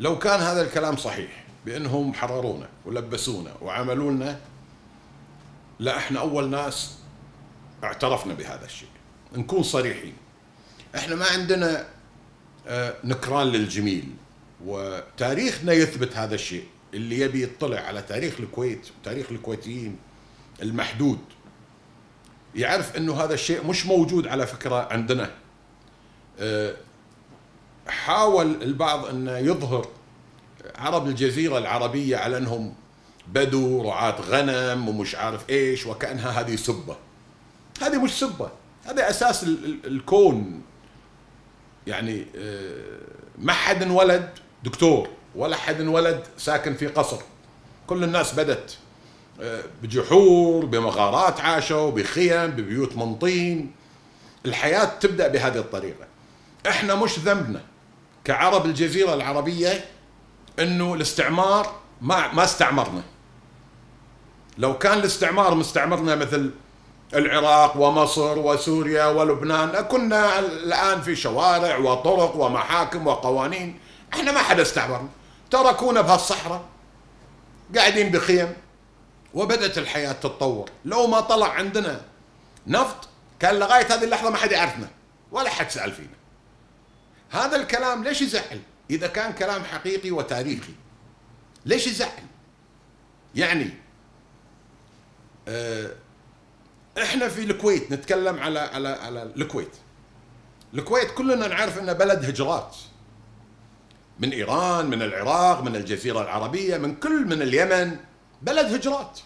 لو كان هذا الكلام صحيح بأنهم حررونا ولبسونا وعملوا لنا لا إحنا أول ناس اعترفنا بهذا الشيء. نكون صريحين. إحنا ما عندنا آه، نكران للجميل وتاريخنا يثبت هذا الشيء. اللي يبي يطلع على تاريخ الكويت وتاريخ الكويتيين المحدود يعرف إنه هذا الشيء مش موجود على فكرة عندنا. آه، حاول البعض انه يظهر عرب الجزيرة العربية على أنهم بدو رعاة غنم ومش عارف إيش وكأنها هذه سبة. هذه مش سبة هذا ال- الكون. يعني آه، ما حد انولد دكتور ولا حد انولد ساكن في قصر. كل الناس بدت آه، بجحور بمغارات عاشوا بخيم ببيوت من طين الحياة تبدأ بهذه الطريقة. إحنا مش ذنبنا. كعرب الجزيرة العربية إنه الاستعمار ما ما استعمرنا. لو كان الاستعمار مستعمرنا مثل العراق ومصر وسوريا ولبنان كنا الآن في شوارع وطرق ومحاكم وقوانين إحنا ما حدا استعمرنا. تركونا بهالصحراء قاعدين بخيم وبدأت الحياة تتطور. لو ما طلع عندنا نفط كان لغاية هذه اللحظة ما حد يعرفنا ولا حد سأل فينا. هذا الكلام ليش يزعل؟ إذا كان كلام حقيقي وتاريخي. ليش يزعل؟ يعني آه إحنا في الكويت نتكلم على على على الكويت. الكويت كلنا نعرف إنه بلد هجرات. من إيران من العراق من الجزيرة العربية من كل من اليمن بلد هجرات.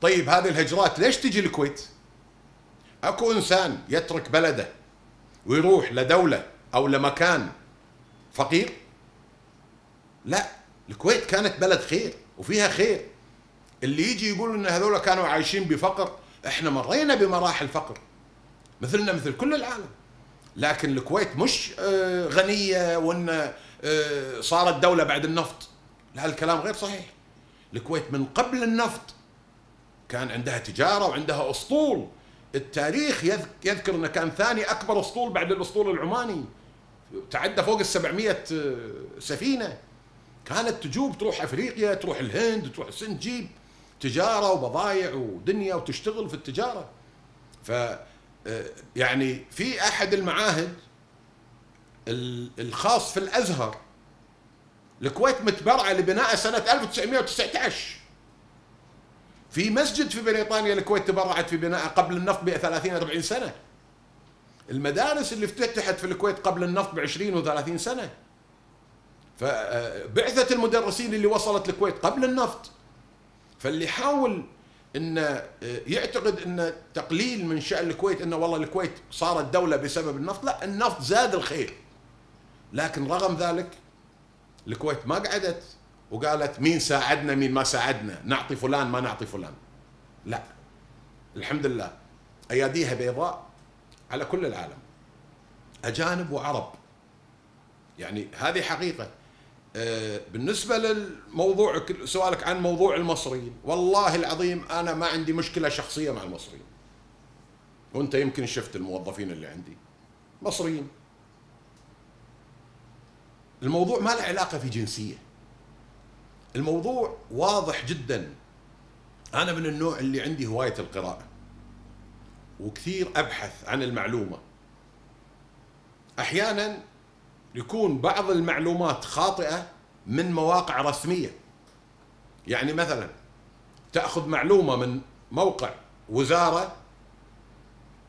طيب هذه الهجرات ليش تجي الكويت؟ أكو إنسان يترك بلده ويروح لدولة أو لمكان فقير؟ لا الكويت كانت بلد خير وفيها خير. اللي يجي يقول إن هذول كانوا عايشين بفقر إحنا مرينا بمراحل فقر مثلنا مثل كل العالم. لكن الكويت مش آه، غنية وإن آه، صارت دولة بعد النفط. لا الكلام غير صحيح. الكويت من قبل النفط كان عندها تجارة وعندها أسطول. التاريخ يذ- يذكر إنه كان ثاني أكبر أسطول بعد الأسطول العماني. تعدى فوق ال 700 آه، سفينة. كانت تجوب تروح أفريقيا تروح الهند تروح السند تجيب تجارة وبضايع ودنيا وتشتغل في التجارة. ف آه، يعني في أحد المعاهد ال- الخاص في الأزهر الكويت متبرعة لبناء سنة 1919 في مسجد في بريطانيا الكويت تبرعت في بناء قبل النفط ب 30 40 سنة. المدارس اللي افتتحت في الكويت قبل النفط ب 20 و30 سنة. فبعثة المدرسين اللي وصلت الكويت قبل النفط. فاللي يحاول إن يعتقد إن تقليل من شأن الكويت انه والله الكويت صارت دولة بسبب النفط. لا النفط زاد الخير. لكن رغم ذلك الكويت ما قعدت. وقالت مين ساعدنا مين ما ساعدنا نعطي فلان ما نعطي فلان. لا. الحمد لله. أياديها بيضاء على كل العالم. أجانب وعرب. يعني هذه حقيقة. آه، بالنسبة للموضوع سؤالك عن موضوع المصريين. والله العظيم أنا ما عندي مشكلة شخصية مع المصريين. وأنت يمكن شفت الموظفين اللي عندي. مصريين. الموضوع ما له علاقة في جنسية. الموضوع واضح جدا. أنا من النوع اللي عندي هواية القراءة وكثير أبحث عن المعلومة. أحيانا يكون بعض المعلومات خاطئة من مواقع رسمية. يعني مثلا تأخذ معلومة من موقع وزارة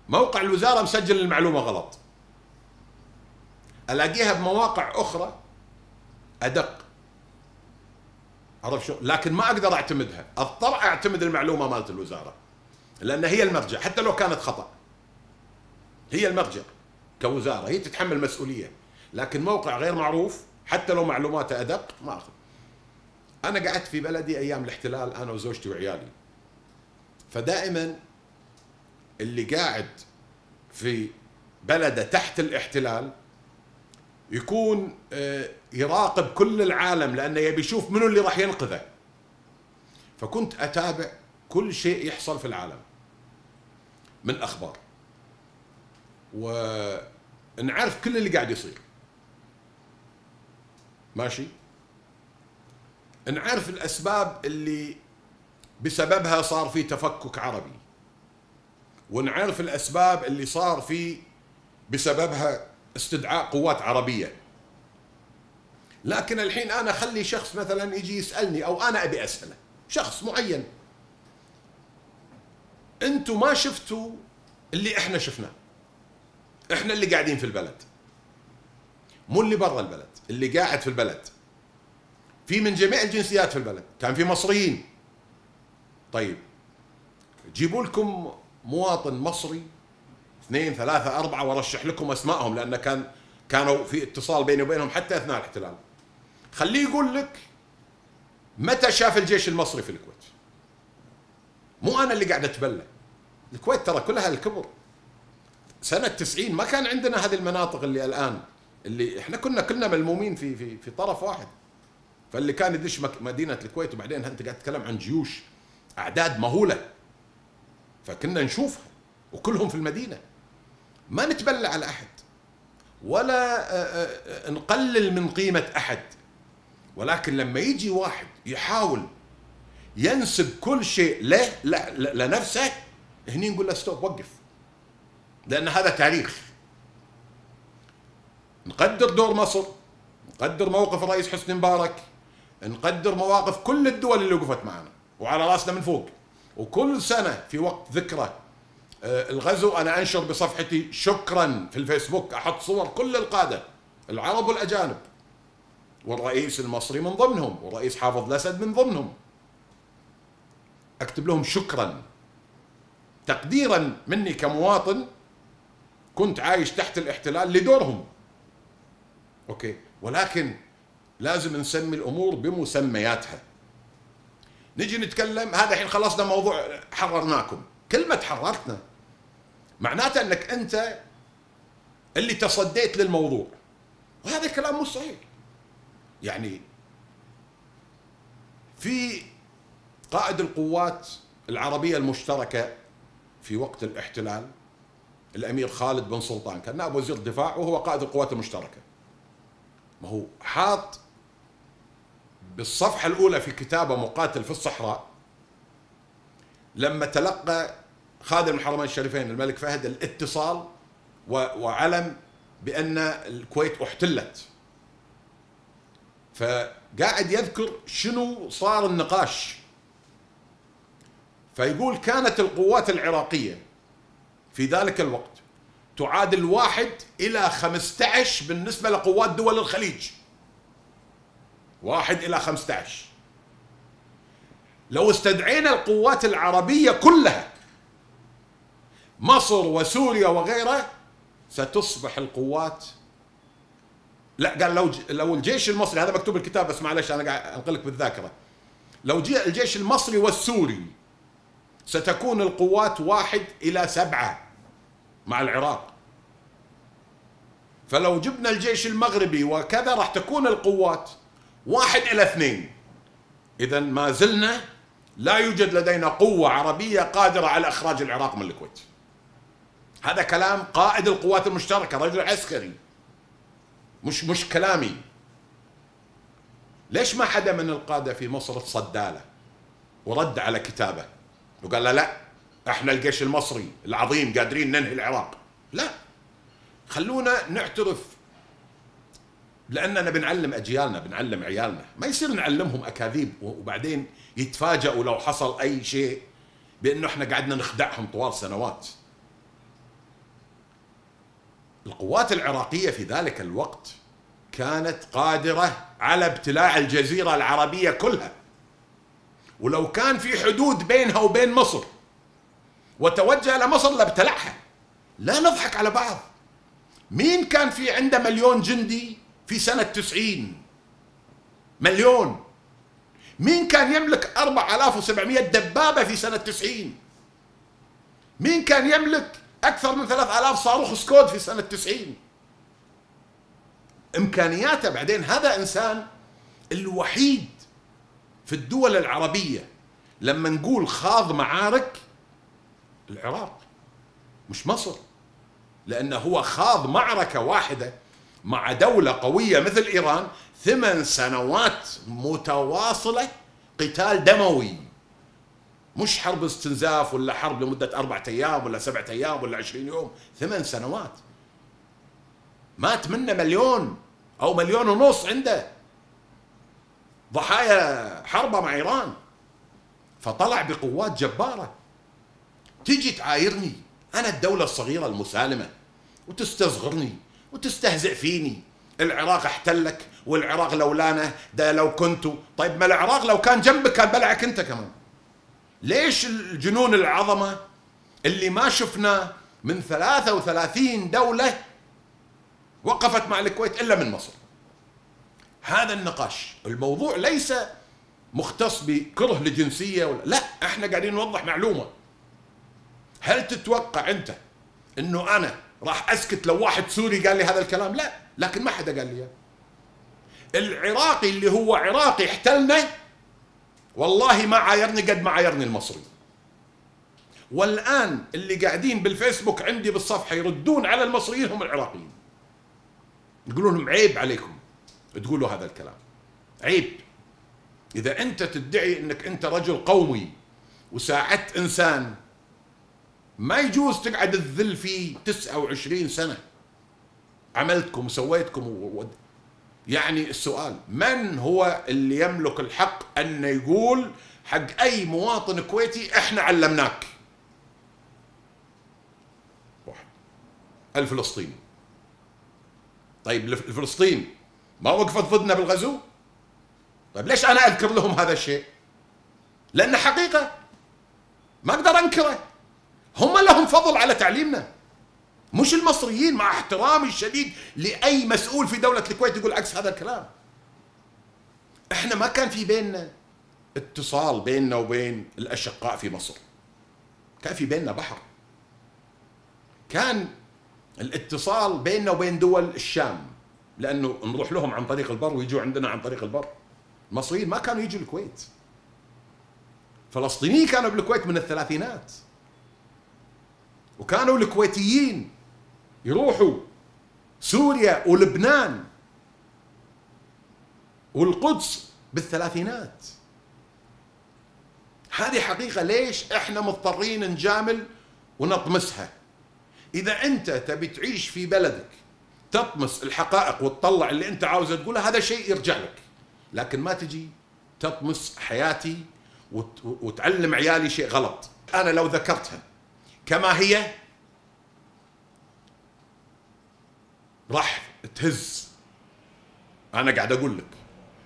موقع الوزارة مسجل المعلومة غلط. ألاقيها بمواقع أخرى أدق. عرف شو؟ لكن ما أقدر أعتمدها. اضطر أعتمد المعلومة مالت الوزارة. لأن هي المرجع حتى لو كانت خطأ. هي المرجع كوزارة هي تتحمل مسؤولية. لكن موقع غير معروف حتى لو معلوماته أدق ما أخذ. أنا قعدت في بلدي أيام الاحتلال أنا وزوجتي وعيالي. فدائما اللي قاعد في بلده تحت الاحتلال يكون آه، يراقب كل العالم لأنه يبي يشوف منو اللي راح ينقذه. فكنت أتابع كل شيء يحصل في العالم. من أخبار. ونعرف كل اللي قاعد يصير. ماشي؟ نعرف الأسباب اللي بسببها صار في تفكك عربي. ونعرف الأسباب اللي صار في بسببها استدعاء قوات عربية. لكن الحين أنا اخلي شخص مثلا يجي يسألني أو أنا أبي أسأله. شخص معين. أنتم ما شفتوا اللي إحنا شفناه. إحنا اللي قاعدين في البلد. مو اللي برا البلد اللي قاعد في البلد. في من جميع الجنسيات في البلد. كان في مصريين. طيب جيبوا لكم مواطن مصري اثنين ثلاثة أربعة وأرشح لكم أسمائهم لأن كان كانوا في اتصال بيني وبينهم حتى أثناء الاحتلال. خليه يقول لك متى شاف الجيش المصري في الكويت؟ مو أنا اللي قاعد أتبلى. الكويت ترى كلها الكبر. سنة 90 ما كان عندنا هذه المناطق اللي الآن اللي إحنا كنا كلنا ملمومين في في في طرف واحد. فاللي كان يدش مدينة الكويت وبعدين أنت قاعد تتكلم عن جيوش أعداد مهولة. فكنا نشوفها وكلهم في المدينة. ما نتبلى على أحد ولا نقلل من قيمة أحد. ولكن لما يجي واحد يحاول ينسب كل شيء له لنفسه هني نقول له ستوب وقف. لأن هذا تاريخ. نقدر دور مصر نقدر موقف الرئيس حسني مبارك نقدر مواقف كل الدول اللي وقفت معنا وعلى رأسنا من فوق. وكل سنة في وقت ذكرى آه، الغزو أنا أنشر بصفحتي شكرا في الفيسبوك أحط صور كل القادة العرب والأجانب. والرئيس المصري من ضمنهم والرئيس حافظ الأسد من ضمنهم. أكتب لهم شكرا تقديرا مني كمواطن كنت عايش تحت الاحتلال لدورهم. أوكي ولكن لازم نسمي الأمور بمسمياتها. نجي نتكلم هذا الحين خلصنا موضوع حررناكم. كلمة حررتنا معناته أنك أنت اللي تصديت للموضوع وهذا كلام مو صحيح. يعني في قائد القوات العربية المشتركة في وقت الاحتلال الأمير خالد بن سلطان كان نائب وزير الدفاع وهو قائد القوات المشتركة. ما هو حاط بالصفحة الأولى في كتابه مقاتل في الصحراء لما تلقى خادم الحرمين الشريفين الملك فهد الاتصال وعلم بأن الكويت احتلت. فقاعد يذكر شنو صار النقاش. فيقول كانت القوات العراقية في ذلك الوقت تعادل واحد إلى 15 بالنسبة لقوات دول الخليج. واحد إلى 15 لو استدعينا القوات العربية كلها مصر وسوريا وغيرها ستصبح القوات لا قال لو لو الجيش المصري هذا مكتوب الكتاب بس معلش أنا قاعد انقلك بالذاكرة. لو جاء الجيش المصري والسوري ستكون القوات واحد إلى سبعة مع العراق. فلو جبنا الجيش المغربي وكذا راح تكون القوات واحد إلى اثنين. إذا ما زلنا لا يوجد لدينا قوة عربية قادرة على إخراج العراق من الكويت. هذا كلام قائد القوات المشتركة رجل عسكري. مش مش كلامي. ليش ما حدا من القادة في مصر تصدى ورد على كتابه وقال له لا إحنا الجيش المصري العظيم قادرين ننهي العراق. لا خلونا نعترف لأننا بنعلم أجيالنا بنعلم عيالنا. ما يصير نعلمهم أكاذيب وبعدين يتفاجئوا لو حصل أي شيء بأنه إحنا قعدنا نخدعهم طوال سنوات. القوات العراقية في ذلك الوقت كانت قادرة على ابتلاع الجزيرة العربية كلها. ولو كان في حدود بينها وبين مصر وتوجه إلى مصر لابتلعها لا نضحك على بعض. مين كان في عنده مليون جندي في سنة 90 مليون. مين كان يملك 4700 دبابة في سنة 90 مين كان يملك أكثر من 3000 صاروخ سكود في سنة 90 إمكانياته بعدين هذا إنسان الوحيد في الدول العربية لما نقول خاض معارك العراق مش مصر لأنه هو خاض معركة واحدة مع دولة قوية مثل إيران ثمان سنوات متواصلة قتال دموي. مش حرب استنزاف ولا حرب لمدة أربعة أيام ولا سبعة أيام ولا عشرين يوم ثمان سنوات. مات منه مليون أو مليون ونص عنده. ضحايا حربة مع إيران. فطلع بقوات جبارة. تيجي تعايرني. أنا الدولة الصغيرة المسالمة. وتستصغرني وتستهزئ فيني. العراق احتلك والعراق لولانا ده لو كنتوا طيب ما العراق لو كان جنبك كان بلعك أنت كمان. ليش الجنون العظمة اللي ما شفنا من 33 دولة وقفت مع الكويت إلا من مصر؟ هذا النقاش. الموضوع ليس مختص بكره لجنسية ولا لا إحنا قاعدين نوضح معلومة. هل تتوقع أنت إنه أنا راح أسكت لو واحد سوري قال لي هذا الكلام؟ لا لكن ما حدا قال لي العراقي اللي هو عراقي احتلنا والله ما عايرني قد ما عايرني المصري. والآن اللي قاعدين بالفيسبوك عندي بالصفحة يردون على المصريين هم العراقيين. يقولون لهم عيب عليكم. تقولوا هذا الكلام. عيب. إذا أنت تدعي إنك أنت رجل قومي وساعدت إنسان ما يجوز تقعد تذل فيه 29 سنة. عملتكم وسويتكم. يعني السؤال من هو اللي يملك الحق أن يقول حق أي مواطن كويتي إحنا علمناك؟ الفلسطيني. طيب الفلسطين ما وقفت ضدنا بالغزو؟ طيب ليش أنا أذكر لهم هذا الشيء؟ لأنه حقيقة ما أقدر أنكره. هم لهم فضل على تعليمنا. مش المصريين مع احترامي الشديد لأي مسؤول في دولة الكويت يقول عكس هذا الكلام. إحنا ما كان في بيننا اتصال بيننا وبين الأشقاء في مصر. كان في بيننا بحر. كان الاتصال بيننا وبين دول الشام لأنه نروح لهم عن طريق البر ويجوا عندنا عن طريق البر. المصريين ما كانوا يجوا الكويت. فلسطينيين كانوا بالكويت من الثلاثينات. وكانوا الكويتيين يروحوا سوريا ولبنان والقدس بالثلاثينات. هذه حقيقة ليش إحنا مضطرين نجامل ونطمسها؟ إذا أنت تبي تعيش في بلدك تطمس الحقائق وتطلع اللي أنت عاوز تقوله هذا شيء يرجع لك. لكن ما تجي تطمس حياتي وتعلم عيالي شيء غلط. أنا لو ذكرتها كما هي راح تهز. أنا قاعد أقول لك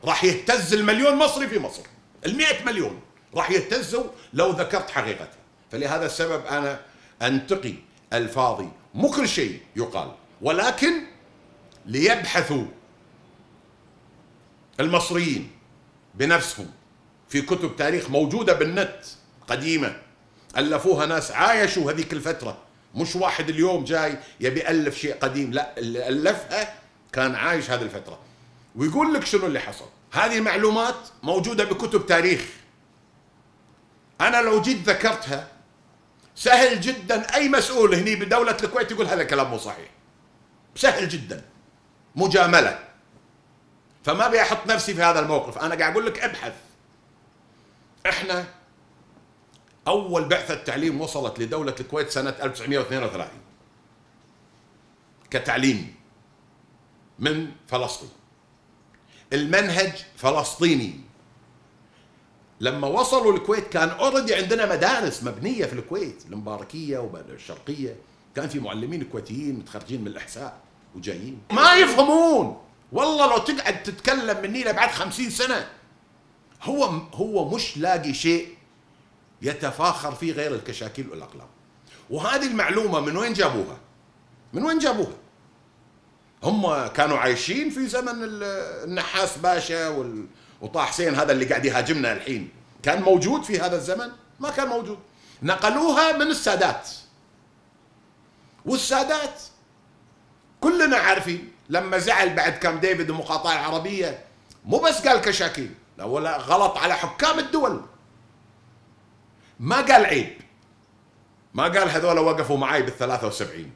راح يهتز المليون مصري في مصر المئة مليون راح يهتزوا لو ذكرت حقيقتها فلهذا السبب أنا أنتقي الفاظي مو كل شيء يقال ولكن ليبحثوا المصريين بنفسهم في كتب تاريخ موجودة بالنت قديمة ألفوها ناس عايشوا هذيك الفترة. مش واحد اليوم جاي يبي الف شيء قديم. لا اللي ألفها كان عايش هذه الفترة. ويقول لك شنو اللي حصل؟ هذه المعلومات موجودة بكتب تاريخ. أنا لو جيت ذكرتها سهل جدا. أي مسؤول هني بدولة الكويت يقول هذا كلام مو صحيح. سهل جدا. مجاملة. فما ابي أحط نفسي في هذا الموقف. أنا قاعد أقول لك ابحث. إحنا أول بعثة تعليم وصلت لدولة الكويت سنة 1932 كتعليم. من فلسطين. المنهج فلسطيني. لما وصلوا الكويت كان اوريدي عندنا مدارس مبنية في الكويت المباركيه والشرقيه كان في معلمين كويتيين متخرجين من الاحساء وجايين. ما يفهمون. والله لو تقعد تتكلم مني لبعد خمسين سنة. هو هو مش لاقي شيء يتفاخر فيه غير الكشاكيل والأقلام. وهذه المعلومة من وين جابوها؟ من وين جابوها؟ هم كانوا عايشين في زمن النحاس باشا وطه حسين هذا اللي قاعد يهاجمنا الحين. كان موجود في هذا الزمن؟ ما كان موجود. نقلوها من السادات. والسادات كلنا عارفين لما زعل بعد كام ديفيد المقاطعة العربية مو بس قال كشاكيل لا ولا غلط على حكام الدول. ما قال عيب. ما قال هذول وقفوا معي بال 73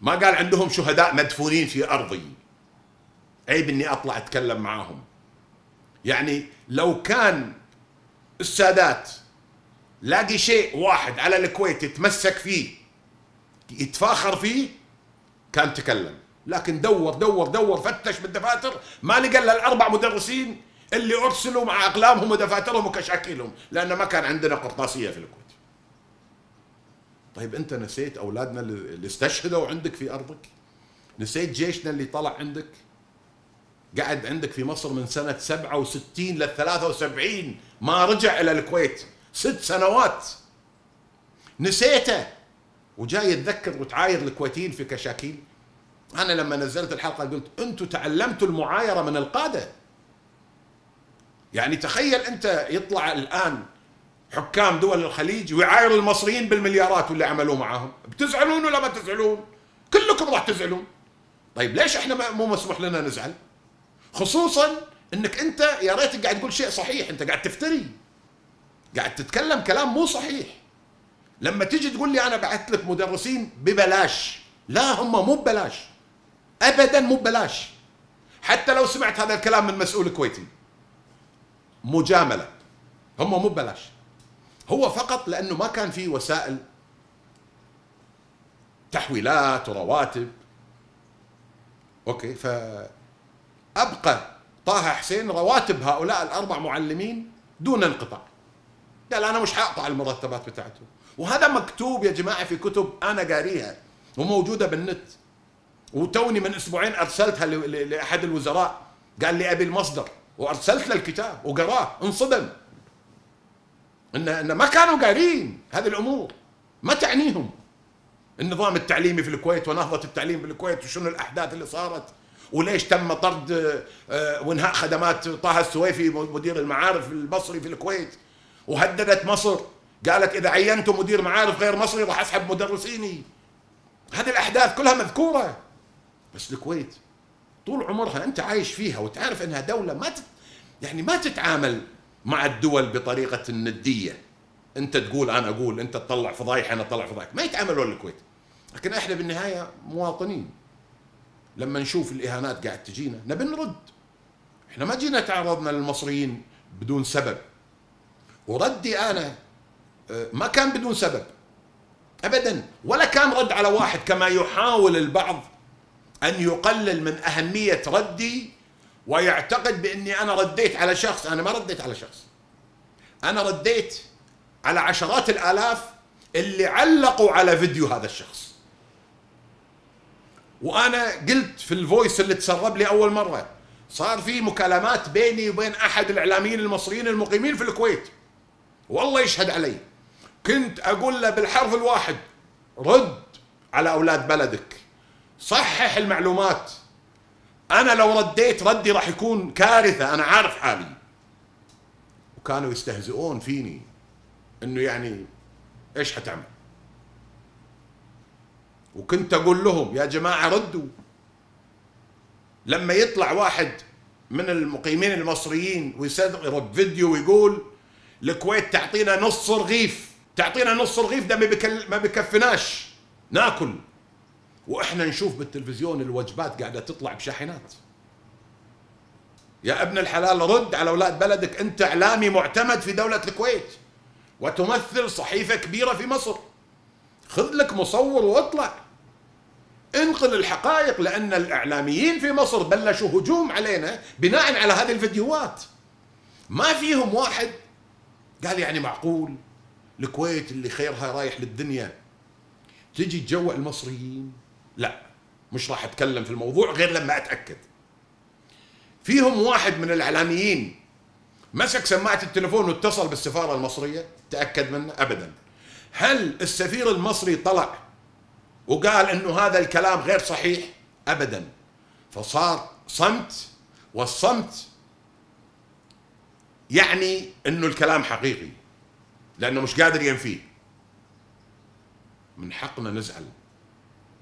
ما قال عندهم شهداء مدفونين في أرضي. عيب إني أطلع أتكلم معاهم. يعني لو كان السادات لاقي شيء واحد على الكويت يتمسك فيه يتفاخر فيه كان تكلم. لكن دور دور دور فتش بالدفاتر ما لقى إلا الأربع مدرسين اللي أرسلوا مع أقلامهم ودفاترهم وكشاكيلهم لأن ما كان عندنا قرطاسية في الكويت. طيب أنت نسيت أولادنا اللي استشهدوا عندك في أرضك؟ نسيت جيشنا اللي طلع عندك؟ قعد عندك في مصر من سنة 67 لل 73 ما رجع إلى الكويت ست سنوات نسيته وجاي يتذكر وتعاير الكويتيين في كشاكيل أنا لما نزلت الحلقة قلت أنتم تعلمتوا المعايرة من القادة يعني تخيل أنت يطلع الآن حكام دول الخليج ويعايروا المصريين بالمليارات واللي عملوه معاهم. بتزعلون ولا ما تزعلون؟ كلكم راح تزعلون. طيب ليش إحنا مو مسموح لنا نزعل؟ خصوصا إنك أنت يا ريتك قاعد تقول شيء صحيح. أنت قاعد تفتري. قاعد تتكلم كلام مو صحيح. لما تيجي تقول لي أنا بعثت لك مدرسين ببلاش لا هم مو ببلاش. ابدا مو ببلاش. حتى لو سمعت هذا الكلام من مسؤول كويتي مجاملة. هم مو ببلاش. هو فقط لأنه ما كان في وسائل تحويلات ورواتب. أوكي ف ابقى طه حسين رواتب هؤلاء الأربع معلمين دون انقطاع. قال أنا مش حأقطع المرتبات بتاعته. وهذا مكتوب يا جماعة في كتب أنا قاريها وموجودة بالنت. وتوني من أسبوعين أرسلتها لأحد الوزراء. قال لي أبي المصدر. وأرسلت له الكتاب وقراه انصدم. ان إن ما كانوا قارين هذه الأمور. ما تعنيهم. النظام التعليمي في الكويت ونهضة التعليم في الكويت وشنو الأحداث اللي صارت وليش تم طرد آه، وإنهاء خدمات طه السويفي مدير المعارف المصري في الكويت. وهددت مصر. قالت إذا عينتوا مدير معارف غير مصري راح أسحب مدرسيني. هذه الأحداث كلها مذكورة. بس الكويت طول عمرها أنت عايش فيها وتعرف أنها دولة ما تت يعني ما تتعامل مع الدول بطريقة الندية. أنت تقول أنا أقول أنت تطلع فضايح أنا أطلع فضايح. ما يتعاملوا الكويت. لكن إحنا بالنهاية مواطنين. لما نشوف الإهانات قاعد تجينا نبي نرد. إحنا ما جينا تعرضنا للمصريين بدون سبب. وردي أنا آه، ما كان بدون سبب. ابدا. ولا كان رد على واحد كما يحاول البعض أن يقلل من أهمية ردي ويعتقد بأني أنا رديت على شخص أنا ما رديت على شخص. أنا رديت على عشرات الآلاف اللي علقوا على فيديو هذا الشخص. وأنا قلت في الفويس اللي تسرب لي أول مرة صار في مكالمات بيني وبين أحد الإعلاميين المصريين المقيمين في الكويت. والله يشهد علي. كنت أقول له بالحرف الواحد رد على أولاد بلدك. صحح المعلومات. أنا لو رديت ردي راح يكون كارثة أنا عارف حالي. وكانوا يستهزئون فيني إنه يعني إيش حتعمل؟ وكنت أقول لهم يا جماعة ردوا. لما يطلع واحد من المقيمين المصريين ويسرب فيديو ويقول الكويت تعطينا نص رغيف تعطينا نص رغيف ده ما بكفناش ناكل. وإحنا نشوف بالتلفزيون الوجبات قاعدة تطلع بشاحنات. يا ابن الحلال رد على أولاد بلدك. أنت إعلامي معتمد في دولة الكويت وتمثل صحيفة كبيرة في مصر. خذ لك مصور واطلع. انقل الحقائق لأن الإعلاميين في مصر بلشوا هجوم علينا بناء على هذه الفيديوهات. ما فيهم واحد قال يعني معقول الكويت اللي خيرها رايح للدنيا. تجي تجوع المصريين. لا مش راح أتكلم في الموضوع غير لما أتأكد. فيهم واحد من الإعلاميين مسك سماعة التليفون واتصل بالسفارة المصرية تأكد منه؟ ابدا. هل السفير المصري طلع وقال إنه هذا الكلام غير صحيح؟ ابدا. فصار صمت والصمت يعني إنه الكلام حقيقي لأنه مش قادر ينفيه. من حقنا نزعل.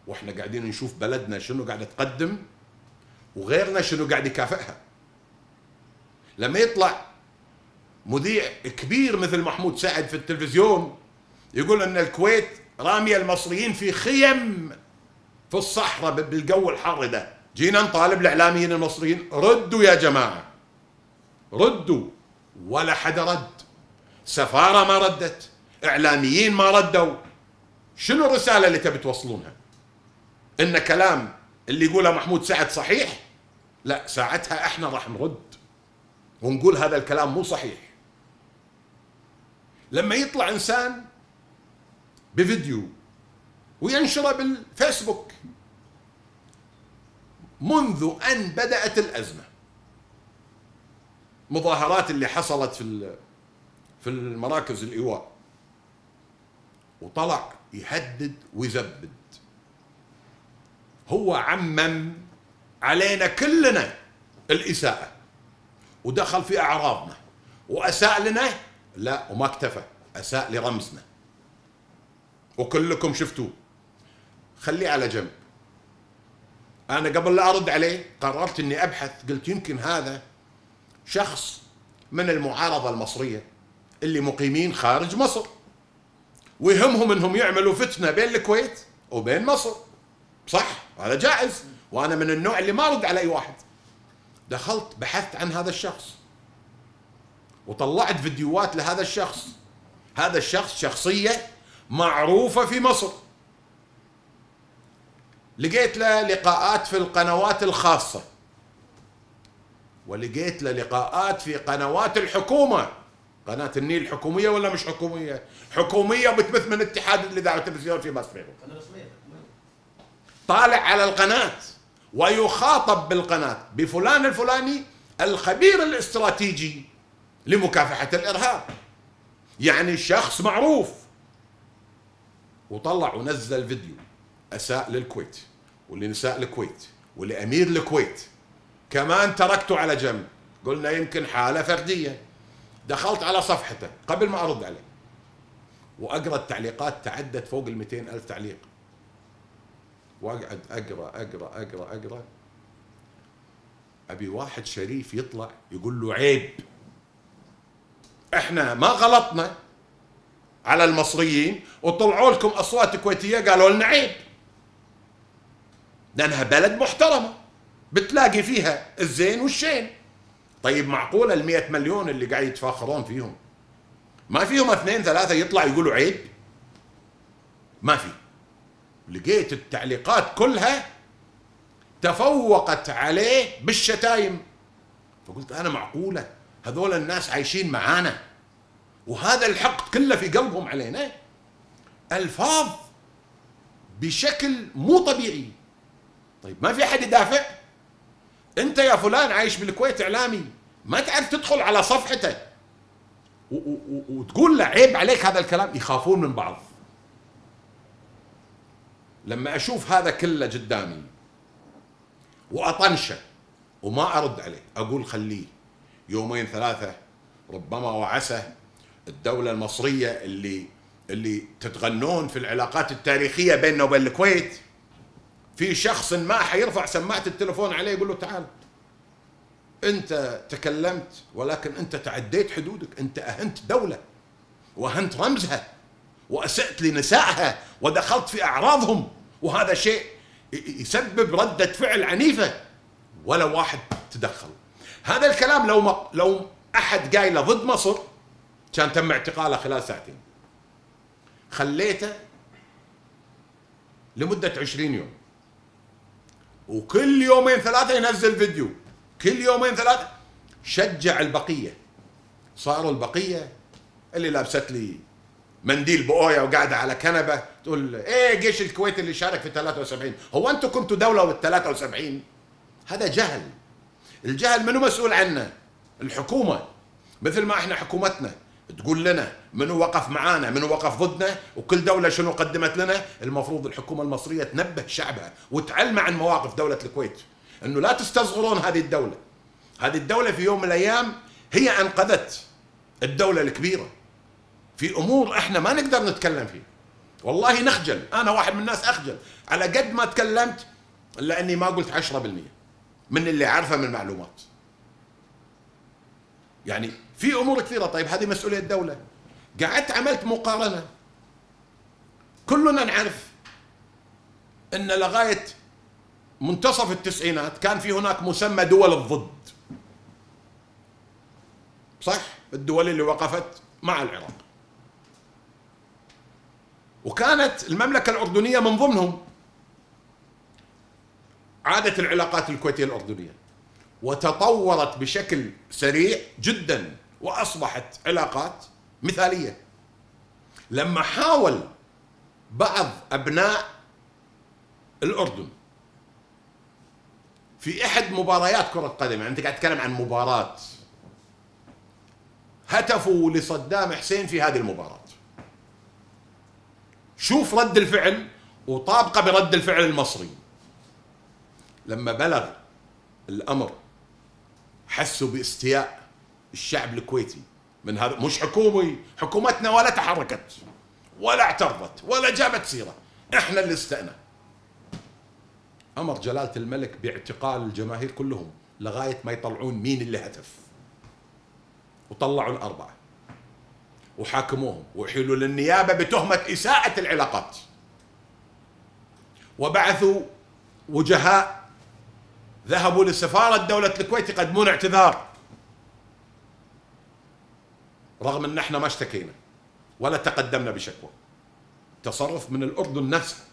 وإحنا قاعدين نشوف بلدنا شنو قاعدة تقدم وغيرنا شنو قاعد يكافئها. لما يطلع مذيع كبير مثل محمود سعد في التلفزيون يقول إن الكويت راميه المصريين في خيم في الصحراء بالجو الحار ده. جينا نطالب الإعلاميين المصريين ردوا يا جماعة ردوا ولا حدا رد. سفارة ما ردت إعلاميين ما ردوا. شنو الرسالة اللي تبي توصلونها؟ إن كلام اللي يقوله محمود سعد صحيح؟ لا ساعتها إحنا راح نرد ونقول هذا الكلام مو صحيح. لما يطلع إنسان بفيديو وينشره بالفيسبوك منذ أن بدأت الأزمة مظاهرات اللي حصلت في في المراكز الإيواء وطلع يهدد ويزبد. هو عمم علينا كلنا الإساءة. ودخل في أعراضنا. وأساء لنا؟ لا وما اكتفى. أساء لرمزنا. وكلكم شفتوه. خليه على جنب. أنا قبل لا أرد عليه قررت أني أبحث. قلت يمكن هذا شخص من المعارضة المصرية اللي مقيمين خارج مصر. ويهمهم إنهم يعملوا فتنة بين الكويت وبين مصر. صح؟ هذا جائز. وأنا من النوع اللي ما ارد على أي واحد. دخلت بحثت عن هذا الشخص. وطلعت فيديوهات لهذا الشخص. هذا الشخص شخصية معروفة في مصر. لقيت له لقاءات في القنوات الخاصة. ولقيت له لقاءات في قنوات الحكومة. قناة النيل الحكومية ولا مش حكومية؟ حكومية وبتبث من اتحاد الإذاعة والتلفزيون في مصر. طالع على القناة ويخاطب بالقناة بفلان الفلاني الخبير الاستراتيجي لمكافحة الإرهاب. يعني شخص معروف. وطلع ونزل فيديو. أساء للكويت ولنساء الكويت ولأمير الكويت. كمان تركته على جنب. قلنا يمكن حالة فردية. دخلت على صفحته قبل ما أرد عليه. وأقرأ التعليقات تعدت فوق ال ألف تعليق. واقعد أقرأ أقرأ أقرأ أقرأ. أبي واحد شريف يطلع يقول له عيب. إحنا ما غلطنا على المصريين وطلعوا لكم أصوات كويتية قالوا لنا عيب. لأنها بلد محترمة. بتلاقي فيها الزين والشين. طيب معقولة ال مليون اللي قاعد يتفاخرون فيهم؟ ما فيهم اثنين ثلاثة يطلع يقولوا عيب؟ ما في. لقيت التعليقات كلها تفوقت عليه بالشتايم. فقلت أنا معقولة؟ هذول الناس عايشين معانا. وهذا الحقد كله في قلبهم علينا. ألفاظ بشكل مو طبيعي. طيب ما في أحد يدافع؟ أنت يا فلان عايش بالكويت إعلامي ما تعرف تدخل على صفحته وتقول له عيب عليك هذا الكلام؟ يخافون من بعض. لما أشوف هذا كله قدامي وأطنشه وما أرد عليه أقول خليه. يومين ثلاثة ربما وعسى الدولة المصرية اللي اللي تتغنون في العلاقات التاريخية بيننا وبين الكويت في شخص ما حيرفع سماعة التليفون عليه يقول له تعال. أنت تكلمت ولكن أنت تعديت حدودك أنت أهنت دولة وأهنت رمزها. وأسأت لنسائها ودخلت في أعراضهم وهذا شيء يسبب ردة فعل عنيفة. ولا واحد تدخل. هذا الكلام لو ما لو أحد قايله ضد مصر كان تم اعتقاله خلال ساعتين. خليته لمدة عشرين يوم. وكل يومين ثلاثة ينزل فيديو. كل يومين ثلاثة شجع البقية. صاروا البقية اللي لابست لي منديل بقوية وقاعدة على كنبة تقول إيه جيش الكويت اللي شارك في 73 هو أنتم كنتوا دولة بال 73 هذا جهل. الجهل منو مسؤول عنه الحكومة. مثل ما إحنا حكومتنا تقول لنا منو وقف معانا منو وقف ضدنا وكل دولة شنو قدمت لنا؟ المفروض الحكومة المصرية تنبه شعبها وتعلم عن مواقف دولة الكويت. إنه لا تستصغرون هذه الدولة. هذه الدولة في يوم من الأيام هي أنقذت الدولة الكبيرة. في أمور إحنا ما نقدر نتكلم فيها والله نخجل. أنا واحد من الناس أخجل. على قد ما تكلمت إلا إني ما قلت 10% من اللي عارفه من المعلومات. يعني في أمور كثيرة. طيب هذه مسؤولية الدولة. قعدت عملت مقارنة. كلنا نعرف إن لغاية منتصف التسعينات كان في هناك مسمى دول الضد. صح؟ الدول اللي وقفت مع العراق. وكانت المملكة الأردنية من ضمنهم. عادت العلاقات الكويتية الأردنية وتطورت بشكل سريع جدا وأصبحت علاقات مثالية. لما حاول بعض أبناء الأردن في احد مباريات كرة قدم يعني أنت قاعد تتكلم عن مباراة هتفوا لصدام حسين في هذه المباراة. شوف رد الفعل وطابقه برد الفعل المصري. لما بلغ الأمر حسوا باستياء الشعب الكويتي من هذا مش حكومي حكومتنا ولا تحركت ولا اعترضت ولا جابت سيرة. إحنا اللي استأنا أمر جلالة الملك باعتقال الجماهير كلهم لغاية ما يطلعون مين اللي هتف. وطلعوا الأربعة. وحاكموهم وحيلوا للنيابة بتهمة إساءة العلاقات. وبعثوا وجهاء ذهبوا لسفارة دولة الكويت يقدمون اعتذار. رغم أن إحنا ما اشتكينا ولا تقدمنا بشكوى. تصرف من الأردن نفسها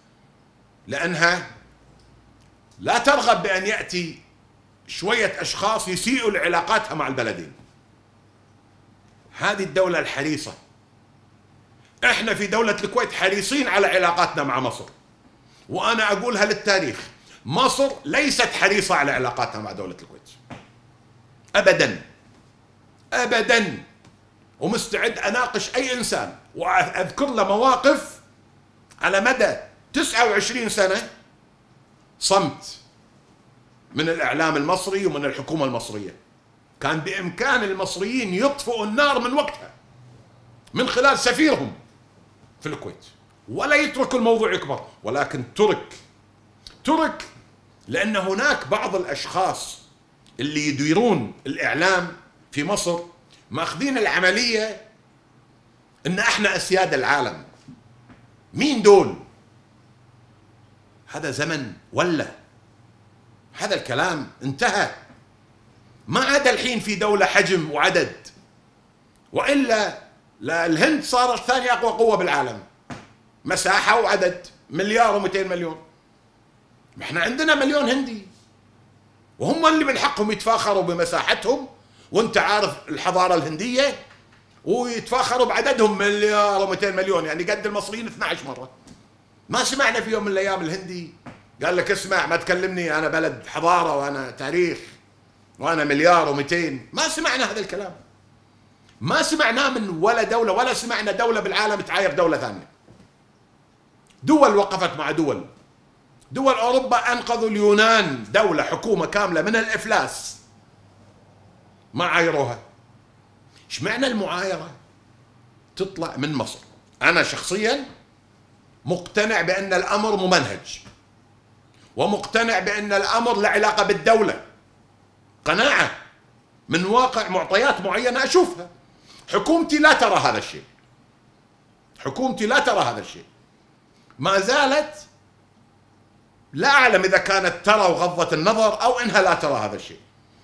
لأنها لا ترغب بأن يأتي شوية أشخاص يسيئوا لعلاقاتها مع البلدين. هذه الدولة الحريصة. إحنا في دولة الكويت حريصين على علاقاتنا مع مصر. وأنا أقولها للتاريخ مصر ليست حريصة على علاقاتها مع دولة الكويت. ابدا. ابدا. ومستعد أناقش أي إنسان. وأذكر له مواقف على مدى 29 سنة صمت من الإعلام المصري ومن الحكومة المصرية. كان بإمكان المصريين يطفئوا النار من وقتها من خلال سفيرهم في الكويت. ولا يتركوا الموضوع يكبر ولكن ترك ترك لأن هناك بعض الأشخاص اللي يديرون الإعلام في مصر ماخذين العملية إن إحنا أسياد العالم. مين دول؟ هذا زمن ولا. هذا الكلام انتهى. ما عاد الحين في دولة حجم وعدد. وإلا لا الهند صارت ثاني أقوى قوة بالعالم. مساحة وعدد. مليار و200 مليون. إحنا عندنا مليون هندي. وهم اللي من حقهم يتفاخروا بمساحتهم. وأنت عارف الحضارة الهندية. ويتفاخروا بعددهم مليار و200 مليون. يعني قد المصريين 12 مرة. ما سمعنا في يوم من الأيام الهندي. قال لك اسمع ما تكلمني أنا بلد حضارة وأنا تاريخ. وأنا مليار و200 ما سمعنا هذا الكلام. ما سمعناه من ولا دولة ولا سمعنا دولة بالعالم تعاير دولة ثانية. دول وقفت مع دول. دول أوروبا أنقذوا اليونان دولة حكومة كاملة من الإفلاس. ما عايروها. إيش معنى المعايرة؟ تطلع من مصر. أنا شخصيا مقتنع بأن الأمر ممنهج. ومقتنع بأن الأمر له علاقة بالدولة. قناعة من واقع معطيات معينة أشوفها. حكومتي لا ترى هذا الشيء. حكومتي لا ترى هذا الشيء. ما زالت لا أعلم إذا كانت ترى وغضت النظر أو إنها لا ترى هذا الشيء.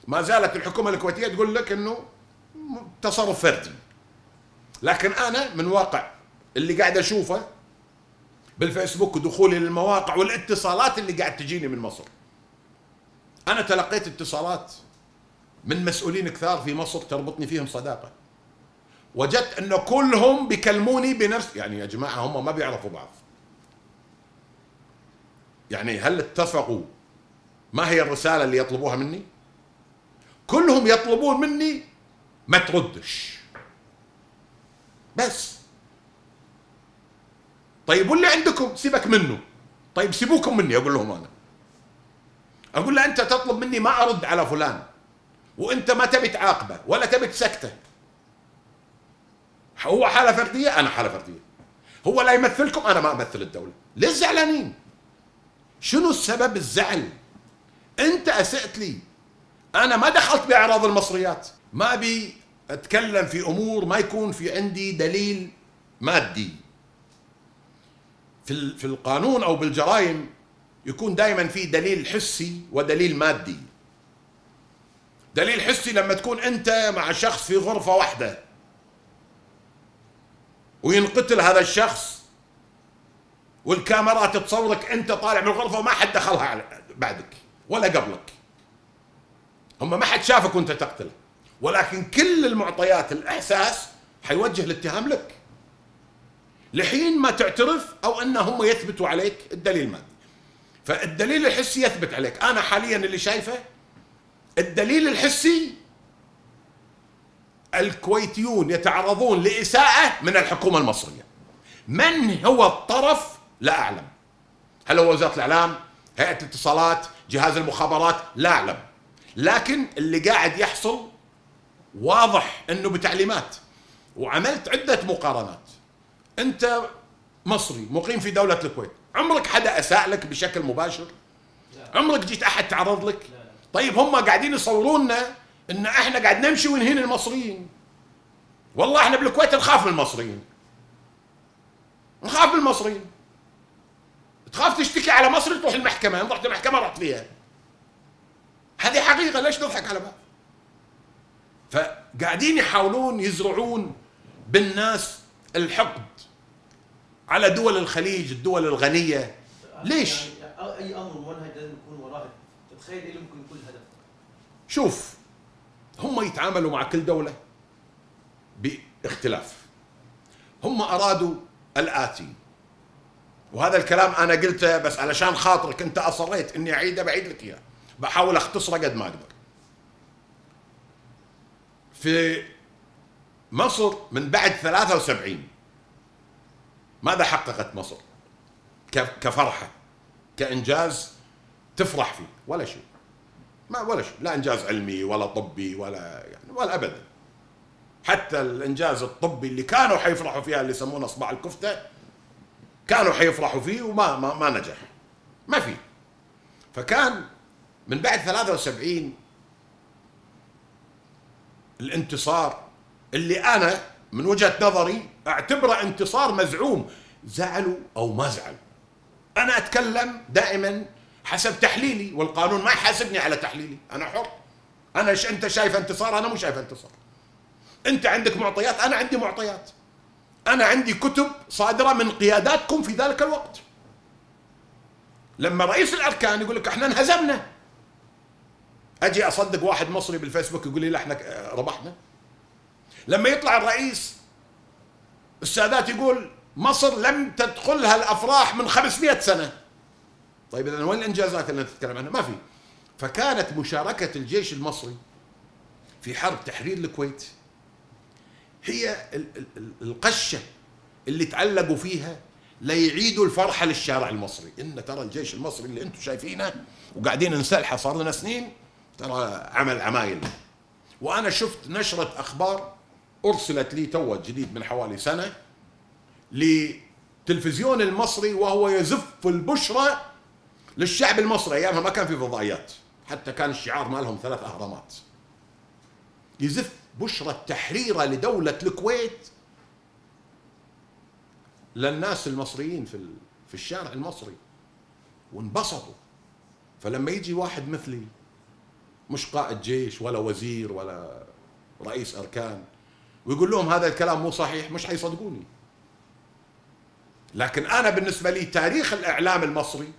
ما زالت الحكومة الكويتية تقول لك إنه تصرف فردي. لكن أنا من واقع اللي قاعد أشوفه بالفيسبوك ودخولي للمواقع والاتصالات اللي قاعد تجيني من مصر. أنا تلقيت اتصالات من مسؤولين كثار في مصر تربطني فيهم صداقة. وجدت أن كلهم بيكلموني بنفس يعني يا جماعة هم ما بيعرفوا بعض. يعني هل اتفقوا ما هي الرسالة اللي يطلبوها مني؟ كلهم يطلبون مني ما تردش. بس. طيب واللي عندكم؟ سيبك منه. طيب سيبوكم مني أقول لهم أنا. أقول له أنت تطلب مني ما أرد على فلان. وانت ما تبي تعاقبه ولا تبي تسكته. هو حالة فردية؟ أنا حالة فردية. هو لا يمثلكم؟ أنا ما أمثل الدولة. ليش زعلانين؟ شنو السبب الزعل؟ أنت أسأت لي. أنا ما دخلت بأعراض المصريات. ما أبي أتكلم في أمور ما يكون في عندي دليل مادي. في في القانون أو بالجرائم يكون دائما في دليل حسي ودليل مادي. دليل حسي لما تكون أنت مع شخص في غرفة واحدة وينقتل هذا الشخص والكاميرات تصورك أنت طالع من الغرفة وما حد دخلها بعدك ولا قبلك. هم ما حد شافك وأنت تقتله ولكن كل المعطيات الإحساس حيوجه الاتهام لك. لحين ما تعترف أو أن هم يثبتوا عليك الدليل المادي فالدليل الحسي يثبت عليك. أنا حاليا اللي شايفه الدليل الحسي الكويتيون يتعرضون لإساءة من الحكومة المصرية. من هو الطرف؟ لا أعلم. هل هو وزارة الإعلام؟ هيئة الاتصالات؟ جهاز المخابرات؟ لا أعلم. لكن اللي قاعد يحصل واضح أنه بتعليمات. وعملت عدة مقارنات. أنت مصري مقيم في دولة الكويت. عمرك حدا أساء لك بشكل مباشر؟ عمرك جيت أحد تعرض لك؟ طيب هم قاعدين يصورونا إن إحنا قاعد نمشي ونهين المصريين والله إحنا بالكويت نخاف من المصريين. نخاف من المصريين. تخاف تشتكي على مصر تروح المحكمة رحت المحكمة رحت فيها هذه حقيقة ليش نضحك على بعض؟ فقاعدين يحاولون يزرعون بالناس الحقد على دول الخليج الدول الغنية. ليش؟ أي أمر لازم تتخيل إيه اللي ممكن يكون الهدف شوف هم يتعاملوا مع كل دولة باختلاف. هم أرادوا الآتي. وهذا الكلام أنا قلته بس علشان خاطرك أنت أصريت إني أعيده بعيد لك إياه. بحاول أختصره قد ما أقدر. في مصر من بعد 73 ماذا حققت مصر؟ كفرحة كإنجاز تفرح فيه ولا شيء. ما ولا شيء. لا إنجاز علمي ولا طبي ولا يعني ولا ابدا. حتى الإنجاز الطبي اللي كانوا حيفرحوا فيها اللي يسمونه أصبع الكفتة كانوا حيفرحوا فيه وما ما, ما نجح. ما في. فكان من بعد 73 الانتصار اللي أنا من وجهة نظري أعتبره انتصار مزعوم. زعلوا أو ما زعلوا. أنا أتكلم دائما حسب تحليلي والقانون ما يحاسبني على تحليلي. أنا حر. أنا ش... أنت شايف انتصار أنا مو شايف انتصار. أنت عندك معطيات أنا عندي معطيات. أنا عندي كتب صادرة من قياداتكم في ذلك الوقت. لما رئيس الأركان يقول لك إحنا انهزمنا. أجي أصدق واحد مصري بالفيسبوك يقول لي لا إحنا ربحنا. لما يطلع الرئيس السادات يقول مصر لم تدخلها الأفراح من 500 سنة. طيب اذا وين الانجازات اللي نتكلم عنها؟ ما في. فكانت مشاركة الجيش المصري في حرب تحرير الكويت هي القشة اللي تعلقوا فيها ليعيدوا الفرحة للشارع المصري، إن ترى الجيش المصري اللي أنتم شايفينه وقاعدين نسلحه صار لنا سنين ترى عمل عمايل. وأنا شفت نشرة أخبار أرسلت لي تو جديد من حوالي سنة لتلفزيون المصري وهو يزف البشرى للشعب المصري أيامها ما كان في فضائيات. حتى كان الشعار مالهم ثلاث أهرامات. يزف بشرى تحريرة لدولة الكويت. للناس المصريين في في الشارع المصري. وانبسطوا. فلما يجي واحد مثلي مش قائد جيش ولا وزير ولا رئيس أركان ويقول لهم هذا الكلام مو صحيح مش حيصدقوني. لكن أنا بالنسبة لي تاريخ الإعلام المصري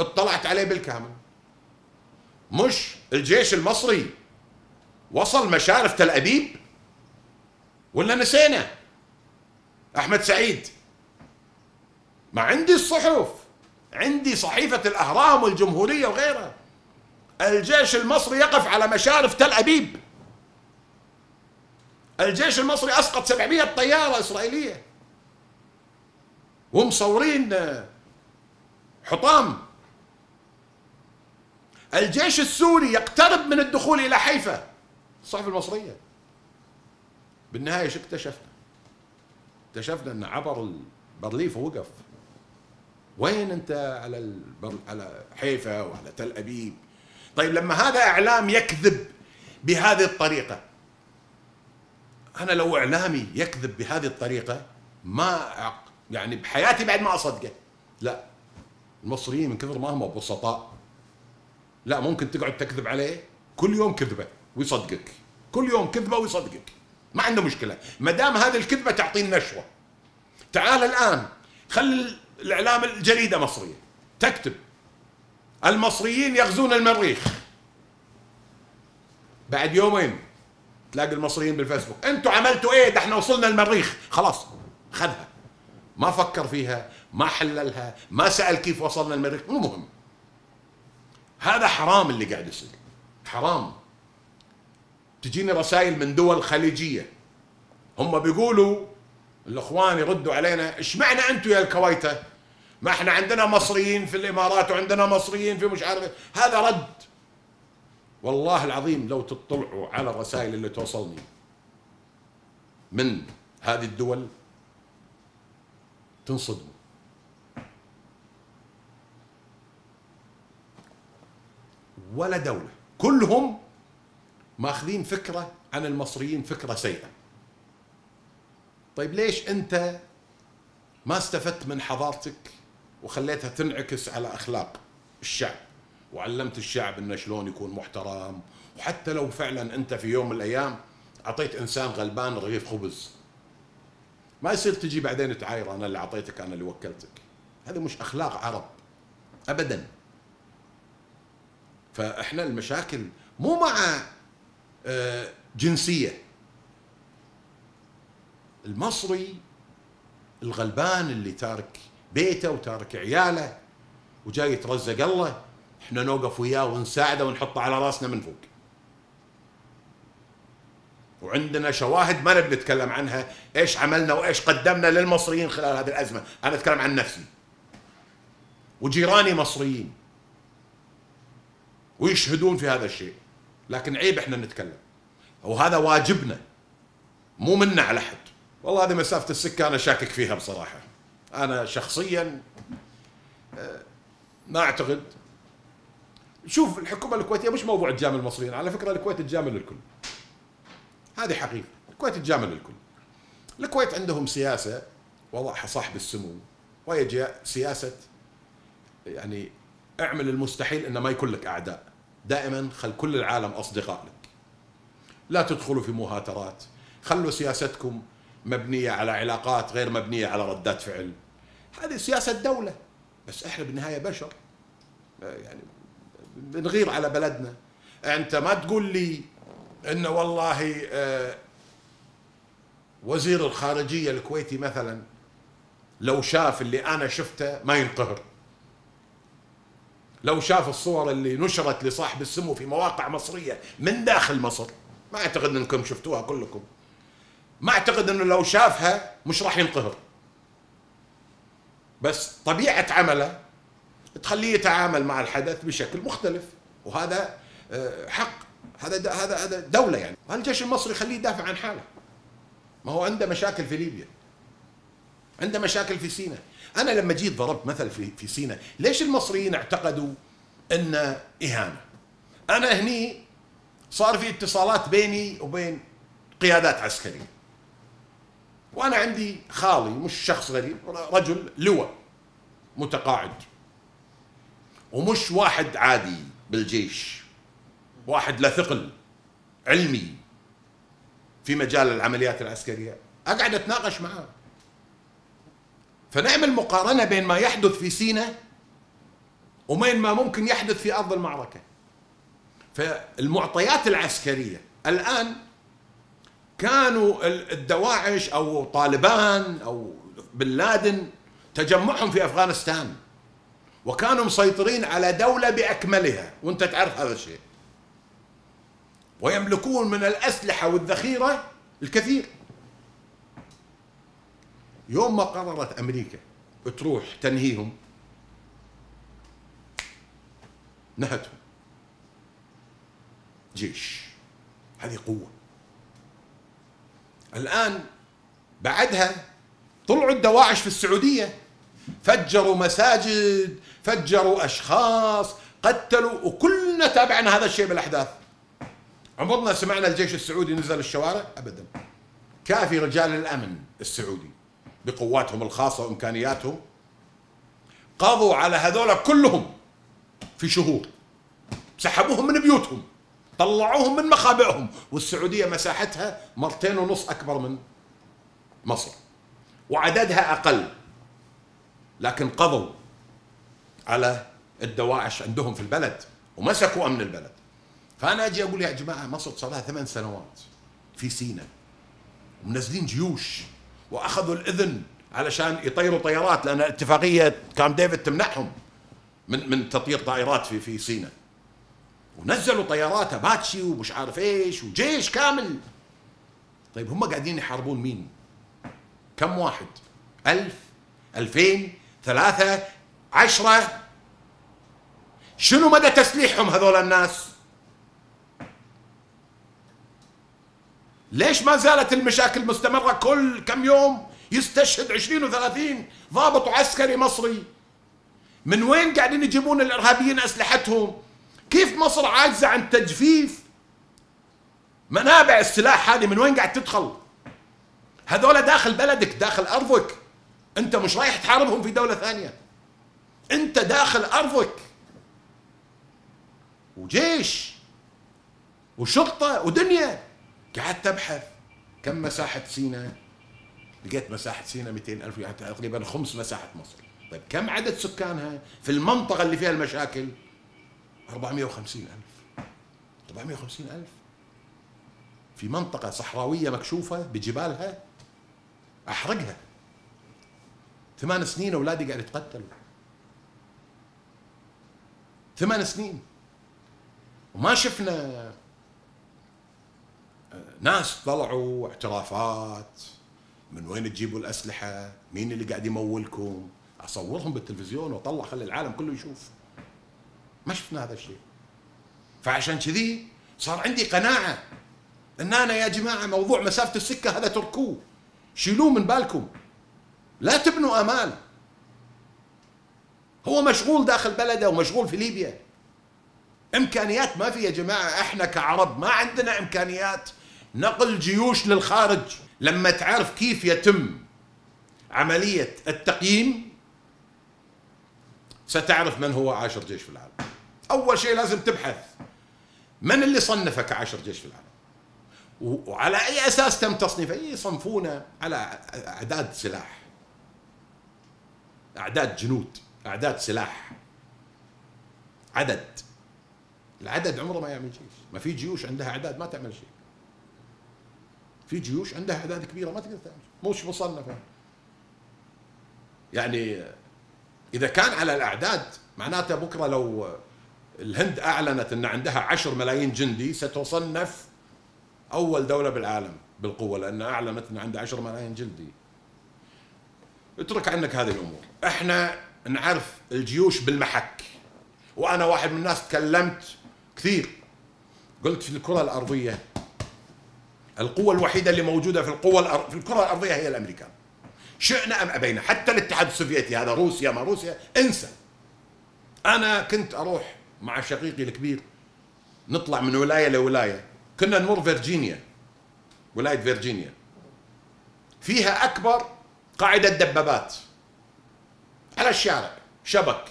اطلعت عليه بالكامل. مش الجيش المصري وصل مشارف تل أبيب؟ ولا نسينا؟ أحمد سعيد. ما عندي الصحف. عندي صحيفة الأهرام والجمهورية وغيرها. الجيش المصري يقف على مشارف تل أبيب. الجيش المصري أسقط 700 طيارة إسرائيلية. ومصورين حطام. الجيش السوري يقترب من الدخول إلى حيفا. الصحف المصرية. بالنهاية شو اكتشفنا؟ اكتشفنا أن عبر البرليف ووقف وين أنت على البر... على حيفا وعلى تل أبيب؟ طيب لما هذا إعلام يكذب بهذه الطريقة أنا لو إعلامي يكذب بهذه الطريقة ما يعني بحياتي بعد ما أصدقه. لا. المصريين من كثر ما هم بسطاء. لا ممكن تقعد تكذب عليه. كل يوم كذبة ويصدقك. كل يوم كذبة ويصدقك. ما عنده مشكلة. ما دام هذه الكذبة تعطيه نشوة. تعال الآن خل الإعلام الجريدة مصرية. تكتب. المصريين يغزون المريخ. بعد يومين تلاقي المصريين بالفيسبوك. أنتوا عملتوا إيه؟ ده إحنا وصلنا المريخ. خلاص خذها. ما فكر فيها ما حللها ما سأل كيف وصلنا المريخ. مو مهم. هذا حرام اللي قاعد يصير. حرام. تجيني رسائل من دول خليجية. هم بيقولوا الإخوان يردوا علينا إيش معنى أنتم يا الكويتة؟ ما إحنا عندنا مصريين في الإمارات وعندنا مصريين في مش عارف هذا رد. والله العظيم لو تطلعوا على الرسائل اللي توصلني من هذه الدول تنصدموا. ولا دولة. كلهم ماخذين فكرة عن المصريين فكرة سيئة. طيب ليش أنت ما استفدت من حضارتك وخليتها تنعكس على أخلاق الشعب؟ وعلمت الشعب إنه شلون يكون محترم؟ وحتى لو فعلا أنت في يوم من الأيام أعطيت إنسان غلبان رغيف خبز. ما يصير تجي بعدين تعاير أنا اللي أعطيتك أنا اللي وكلتك. هذه مش أخلاق عرب. ابدا. فإحنا المشاكل مو مع آه، جنسية. المصري الغلبان اللي تارك بيته وتارك عياله وجاي يترزق الله إحنا نوقف وياه ونساعده ونحطه على راسنا من فوق. وعندنا شواهد ما نبي نتكلم عنها إيش عملنا وإيش قدمنا للمصريين خلال هذه الأزمة. أنا أتكلم عن نفسي. وجيراني مصريين. ويشهدون في هذا الشيء. لكن عيب إحنا نتكلم. وهذا واجبنا. مو منا على حد. والله هذه مسافة السكة أنا شاكك فيها بصراحة. أنا شخصيا آه، ما أعتقد. شوف الحكومة الكويتية مش موضوع تجامل المصريين. على فكرة الكويت تجامل الكل هذه حقيقة. الكويت تجامل الكل الكويت عندهم سياسة وضعها صاحب السمو وهي سياسة يعني اعمل المستحيل انه ما يكون لك أعداء. دائما خل كل العالم اصدقاء لك لا تدخلوا في مهاترات. خلوا سياستكم مبنية على علاقات غير مبنية على ردات فعل. هذه سياسة دولة. بس إحنا بالنهاية بشر. يعني بنغير على بلدنا. أنت ما تقول لي إنه والله آه، وزير الخارجية الكويتي مثلا لو شاف اللي أنا شفته ما ينقهر. لو شاف الصور اللي نشرت لصاحب السمو في مواقع مصرية من داخل مصر ما أعتقد إنكم شفتوها كلكم. ما أعتقد إنه لو شافها مش راح ينقهر. بس طبيعة عمله تخليه يتعامل مع الحدث بشكل مختلف وهذا آه، حق. هذا هذا هذا دولة يعني. الجيش المصري خليه يدافع عن حاله؟ ما هو عنده مشاكل في ليبيا. عنده مشاكل في سيناء أنا لما جيت ضربت مثل في في سيناء ليش المصريين اعتقدوا إن إهانة؟ أنا هني صار في اتصالات بيني وبين قيادات عسكرية. وأنا عندي خالي مش شخص غريب رجل لواء متقاعد. ومش واحد عادي بالجيش واحد له ثقل علمي في مجال العمليات العسكرية. أقعد أتناقش معاه. فنعمل مقارنة بين ما يحدث في سيناء وبين ما ممكن يحدث في أرض المعركة. فالمعطيات العسكرية الآن كانوا ال- الدواعش أو طالبان أو بن لادن تجمعهم في أفغانستان وكانوا مسيطرين على دولة بأكملها. وأنت تعرف هذا الشيء. ويملكون من الأسلحة والذخيرة الكثير. يوم ما قررت أمريكا تروح تنهيهم نهتهم. جيش. هذه قوة. الآن بعدها طلعوا الدواعش في السعودية. فجروا مساجد فجروا أشخاص قتلوا وكلنا تابعنا هذا الشيء بالأحداث. عمرنا سمعنا الجيش السعودي نزل الشوارع؟ ابدا. كافي رجال الأمن السعودي. بقواتهم الخاصة وإمكانياتهم قضوا على هذول كلهم في شهور. سحبوهم من بيوتهم طلعوهم من مخابئهم والسعودية مساحتها مرتين ونص أكبر من مصر وعددها أقل. لكن قضوا على الدواعش عندهم في البلد ومسكوا أمن البلد. فأنا أجي أقول يا جماعة مصر صار لها ثمان سنوات في سيناء ومنزلين جيوش. وأخذوا الإذن علشان يطيروا طيارات لأن اتفاقية كام ديفيد تمنعهم من من تطير طائرات في في سيناء ونزلوا طيارات أباتشي ومش عارف إيش وجيش كامل. طيب هم قاعدين يحاربون مين؟ كم واحد؟ ألف؟ ألفين؟ ثلاثة؟ عشرة؟ شنو مدى تسليحهم هذول الناس؟ ليش ما زالت المشاكل مستمرة كل كم يوم يستشهد عشرين وثلاثين ضابط عسكري مصري؟ من وين قاعدين يجيبون الإرهابيين أسلحتهم؟ كيف مصر عاجزة عن تجفيف منابع السلاح هذه؟ من وين قاعد تدخل؟ هذول داخل بلدك داخل أرضك. أنت مش رايح تحاربهم في دولة ثانية. أنت داخل أرضك. وجيش وشرطة ودنيا. قعدت أبحث. كم مساحة سيناء لقيت مساحة سيناء 200 ألف يعني تقريبا خمس مساحة مصر. طيب كم عدد سكانها؟ في المنطقة اللي فيها المشاكل؟ 450 ألف. 450 ألف. في منطقة صحراوية مكشوفة بجبالها؟ أحرقها. ثمان سنين أولادي قاعد يتقتلوا. ثمان سنين. وما شفنا ناس طلعوا اعترافات. من وين تجيبوا الأسلحة؟ مين اللي قاعد يمولكم؟ أصورهم بالتلفزيون وأطلع خلي العالم كله يشوف. ما شفنا هذا الشيء. فعشان كذي صار عندي قناعة إن أنا يا جماعة موضوع مسافة السكة هذا تركوه. شيلوه من بالكم. لا تبنوا آمال. هو مشغول داخل بلده ومشغول في ليبيا. إمكانيات ما في يا جماعة. إحنا كعرب ما عندنا إمكانيات. نقل جيوش للخارج لما تعرف كيف يتم عملية التقييم ستعرف من هو عاشر جيش في العالم. أول شيء لازم تبحث من اللي صنفك عاشر جيش في العالم. وعلى أي أساس تم تصنيفه؟ يصنفونه على أعداد سلاح. أعداد جنود أعداد سلاح. عدد. العدد عمره ما يعمل شيء. ما في جيوش عندها أعداد ما تعمل شيء. في جيوش عندها أعداد كبيرة ما تقدر تعمل. مش مصنفة. يعني إذا كان على الأعداد معناته بكرة لو الهند أعلنت إن عندها عشر ملايين جندي ستصنف أول دولة بالعالم بالقوة لأن أعلنت إن عندها عشر ملايين جندي. اترك عنك هذه الأمور. إحنا نعرف الجيوش بالمحك. وأنا واحد من الناس تكلمت كثير. قلت في الكرة الأرضية القوة الوحيدة اللي موجودة في القوة. في الكرة الأرضية هي الأمريكان. شئنا أم أبينا حتى الاتحاد السوفيتي هذا روسيا ما روسيا انسى. أنا كنت أروح مع شقيقي الكبير نطلع من ولاية لولاية. كنا نمر فيرجينيا ولاية فيرجينيا. فيها أكبر قاعدة دبابات على الشارع شبك.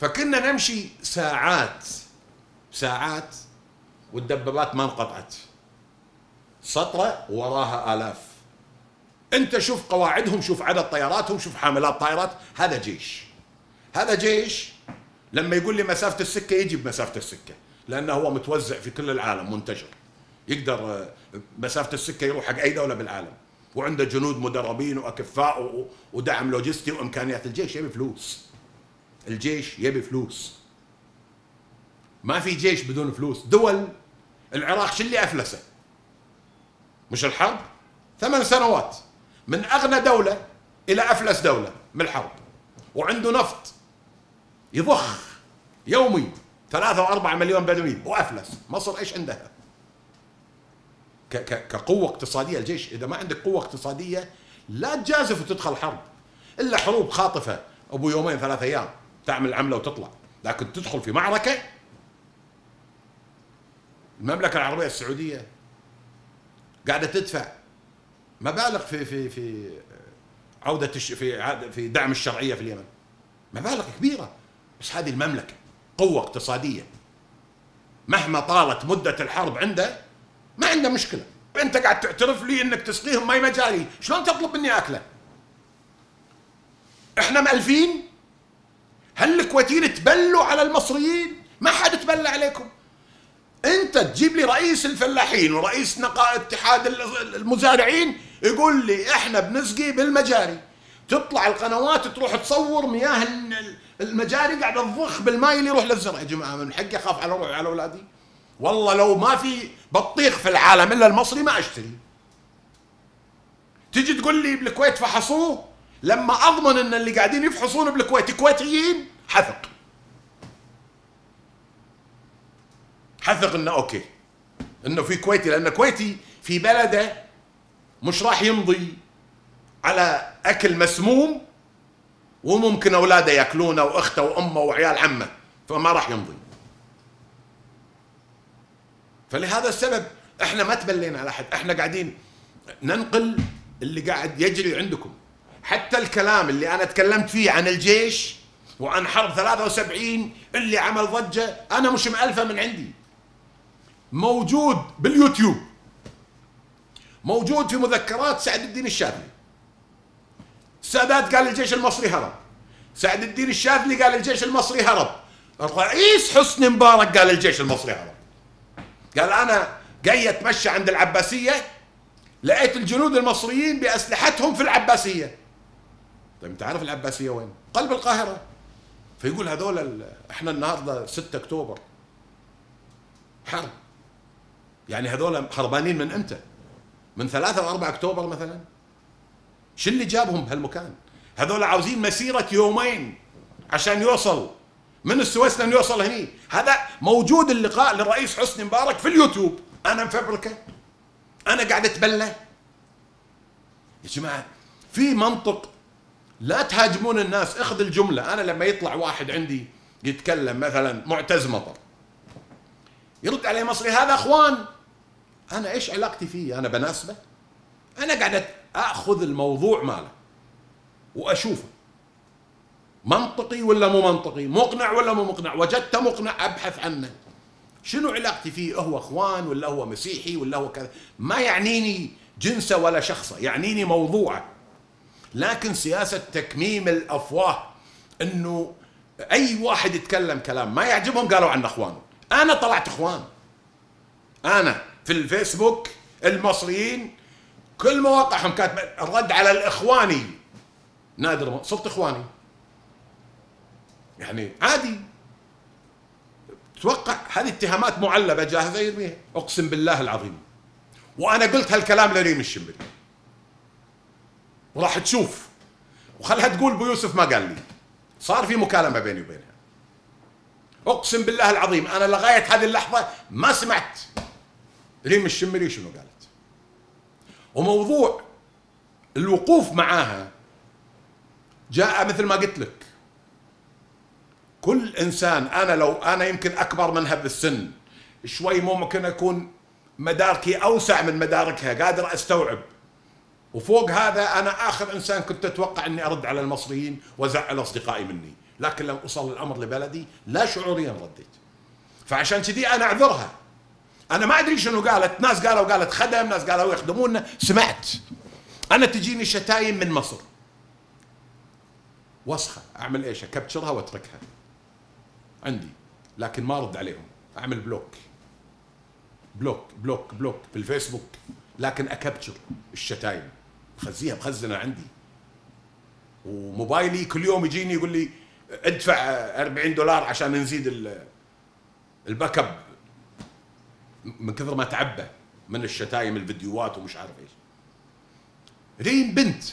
فكنا نمشي ساعات ساعات والدبابات ما انقطعت. سطرة وراها آلاف. أنت شوف قواعدهم شوف عدد طياراتهم شوف حاملات طائرات. هذا جيش. هذا جيش لما يقول لي مسافة السكة يجي بمسافة السكة لأنه هو متوزع في كل العالم منتشر. يقدر مسافة السكة يروح حق أي دولة بالعالم. وعنده جنود مدربين وأكفاء ودعم لوجستي وإمكانيات. الجيش يبي فلوس. الجيش يبي فلوس. ما في جيش بدون فلوس. دول العراق شو اللي أفلسه؟ مش الحرب؟ ثمان سنوات. من أغنى دولة إلى أفلس دولة من الحرب. وعنده نفط يضخ يومي ثلاثة وأربعة مليون بدوي وأفلس. مصر إيش عندها؟ كقوة اقتصادية الجيش. إذا ما عندك قوة اقتصادية لا تجازف وتدخل حرب. إلا حروب خاطفة أبو يومين ثلاثة أيام تعمل عملة وتطلع. لكن تدخل في معركة. المملكة العربية السعودية قاعدة تدفع. مبالغ في في في عودة في في دعم الشرعية في اليمن. مبالغ كبيرة. بس هذه المملكة قوة اقتصادية. مهما طالت مدة الحرب عنده ما عنده مشكلة. أنت قاعد تعترف لي إنك تسقيهم ماي مجاري. شلون تطلب مني أكلة؟ إحنا مألفين؟ هل الكويتيين تبلوا على المصريين؟ ما حد تبلى عليكم. انت تجيب لي رئيس الفلاحين ورئيس نقاء اتحاد المزارعين يقول لي إحنا بنسقي بالمجاري. تطلع القنوات تروح تصور مياه المجاري قاعدة تضخ بالماي اللي يروح للزرع. يا جماعة من حقي أخاف على روحي وعلى أولادي؟ والله لو ما في بطيخ في العالم إلا المصري ما أشتري. تجي تقول لي بالكويت فحصوه؟ لما أضمن إن اللي قاعدين يفحصون بالكويت كويتيين؟ حثق حثق إنه أوكي. إنه في كويتي لأن كويتي في بلده مش راح يمضي على أكل مسموم وممكن أولاده يأكلونه وأخته وأمه وعيال عمه فما راح يمضي. فلهذا السبب إحنا ما تبلينا على أحد إحنا قاعدين ننقل اللي قاعد يجري عندكم. حتى الكلام اللي أنا تكلمت فيه عن الجيش وعن حرب 73 اللي عمل ضجة أنا مش مألفة من عندي. موجود باليوتيوب. موجود في مذكرات سعد الدين الشاذلي السادات قال الجيش المصري هرب. سعد الدين الشاذلي قال الجيش المصري هرب. الرئيس حسني مبارك قال الجيش المصري هرب. قال أنا جاي أتمشى عند العباسية لقيت الجنود المصريين بأسلحتهم في العباسية. طيب أنت عارف العباسية وين؟ قلب القاهرة. فيقول هذول إحنا النهارده 6 أكتوبر. حرب. يعني هذول هربانين من إمتى؟ من 3 و4 أكتوبر مثلا. شو اللي جابهم بهالمكان؟ هذول عاوزين مسيرة يومين عشان يوصل. من السويس لين يوصل هني؟ هذا موجود اللقاء للرئيس حسني مبارك في اليوتيوب. أنا مفبركة. أنا قاعد أتبلى. يا جماعة في منطق لا تهاجمون الناس. اخذ الجملة. أنا لما يطلع واحد عندي يتكلم مثلا معتز مطر. يرد عليه مصري هذا أخوان. أنا إيش علاقتي فيه؟ أنا بناسبه. أنا قاعد أخذ الموضوع ماله وأشوفه. منطقي ولا مو منطقي؟ مقنع ولا مو مقنع؟ وجدته مقنع أبحث عنه. شنو علاقتي فيه؟ هو أخوان ولا هو مسيحي ولا هو كذا؟ ما يعنيني جنسه ولا شخصه يعنيني موضوعه. لكن سياسة تكميم الأفواه إنه أي واحد يتكلم كلام ما يعجبهم قالوا عنه اخوان أنا طلعت إخوان. أنا في الفيسبوك المصريين كل مواقعهم كاتب الرد على الإخواني. نادر صرت إخواني. يعني عادي. توقع هذه اتهامات معلبة جاهزة يرميها. أقسم بالله العظيم. وأنا قلت هالكلام لريم الشمري وراح تشوف. وخلها تقول ابو يوسف ما قال لي. صار في مكالمة بيني وبينها. اقسم بالله العظيم أنا لغاية هذه اللحظة ما سمعت. ريم الشمري شنو قالت؟ وموضوع الوقوف معاها جاء مثل ما قلت لك. كل إنسان أنا لو أنا يمكن أكبر منها بالسن شوي ممكن أكون مداركي أوسع من مداركها قادر أستوعب. وفوق هذا أنا آخر إنسان كنت أتوقع إني أرد على المصريين وأزعل أصدقائي مني. لكن لما وصل الأمر لبلدي لا شعوريا رديت فعشان كذي أنا أعذرها. أنا ما أدري شنو قالت. ناس قالوا قالت خدم ناس قالوا يخدمونا سمعت. أنا تجيني شتايم من مصر. وسخة. أعمل إيش؟ أ capture ها وأتركها. عندي. لكن ما أرد عليهم. أعمل block. block block block في الفيسبوك لكن أ capture الشتايم. خزيها مخزنه عندي. وموبايلي كل يوم يجيني يقول لي ادفع 40 دولار عشان نزيد ال backup. من كثر ما تعبى من الشتايم الفيديوهات ومش عارف إيش. ريم بنت.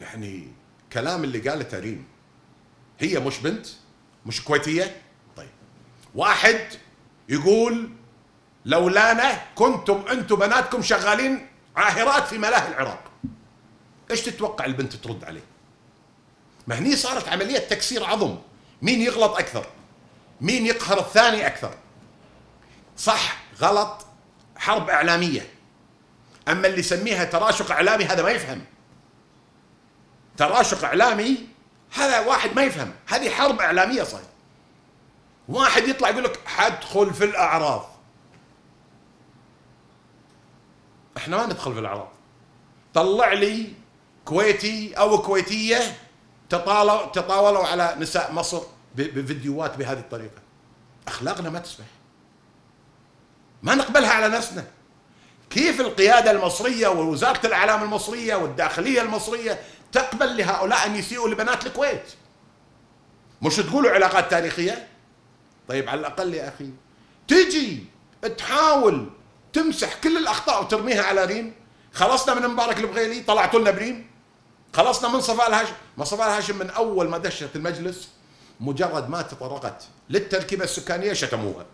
يعني كلام اللي قالته ريم. هي مش بنت مش كويتية؟ طيب. واحد يقول لولانا كنتم أنتم بناتكم شغالين عاهرات في ملاهي العراق. إيش تتوقع البنت ترد عليه؟ ما هني صارت عملية تكسير عظم. مين يغلط أكثر؟ مين يقهر الثاني أكثر؟ صح غلط حرب إعلامية. أما اللي يسميها تراشق إعلامي هذا ما يفهم. تراشق إعلامي هذا واحد ما يفهم. هذه حرب إعلامية صاير واحد يطلع يقول لك حدخل في الأعراض. إحنا ما ندخل في الأعراض. طلع لي كويتي أو كويتية تطالوا تطاولوا على نساء مصر بفيديوهات بهذه الطريقة. أخلاقنا ما تسمح. ما نقبلها على نفسنا. كيف القيادة المصرية ووزارة الإعلام المصرية والداخلية المصرية تقبل لهؤلاء أن يسيئوا لبنات الكويت؟ مش تقولوا علاقات تاريخية؟ طيب على الأقل يا أخي تجي تحاول تمسح كل الأخطاء وترميها على ريم. خلصنا من مبارك البغيلي طلعتوا لنا بريم. خلصنا من صفاء الهاشم. ما صفاء الهاشم من أول ما دشت المجلس مجرد ما تطرقت للتركيبة السكانية شتموها.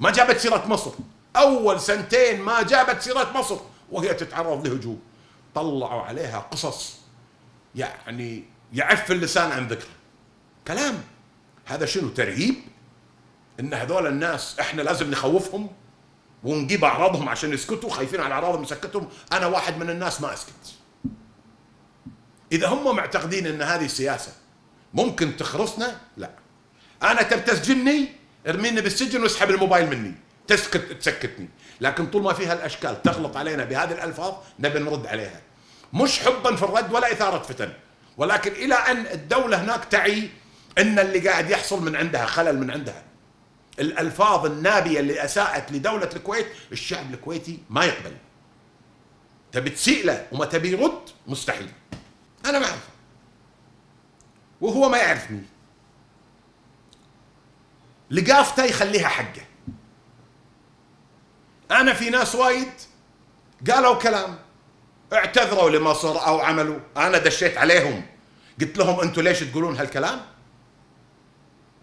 ما جابت سيرة مصر. أول سنتين ما جابت سيرة مصر وهي تتعرض لهجوم. طلعوا عليها قصص يعني يعف اللسان عن ذكره كلام. هذا شنو ترهيب؟ إن هذول الناس إحنا لازم نخوفهم ونجيب أعراضهم عشان يسكتوا خايفين على أعراضهم نسكتهم أنا واحد من الناس ما أسكت. إذا هم معتقدين إن هذه سياسة ممكن تخرسنا لا. أنا تبي تسجني ارميني بالسجن واسحب الموبايل مني. تسكت تسكتني. لكن طول ما فيها الأشكال تغلط علينا بهذه الألفاظ نبي نرد عليها. مش حبا في الرد ولا إثارة فتن. ولكن إلى أن الدولة هناك تعي إن اللي قاعد يحصل من عندها خلل من عندها. الألفاظ النابية اللي أساءت لدولة الكويت الشعب الكويتي ما يقبل. تبي تسيء له وما تبي يرد مستحيل. أنا ما أعرفه. وهو ما يعرفني. لقافته يخليها حقه. أنا في ناس وايد قالوا كلام اعتذروا لمصر أو عملوا. أنا دشيت عليهم. قلت لهم أنتم ليش تقولون هالكلام؟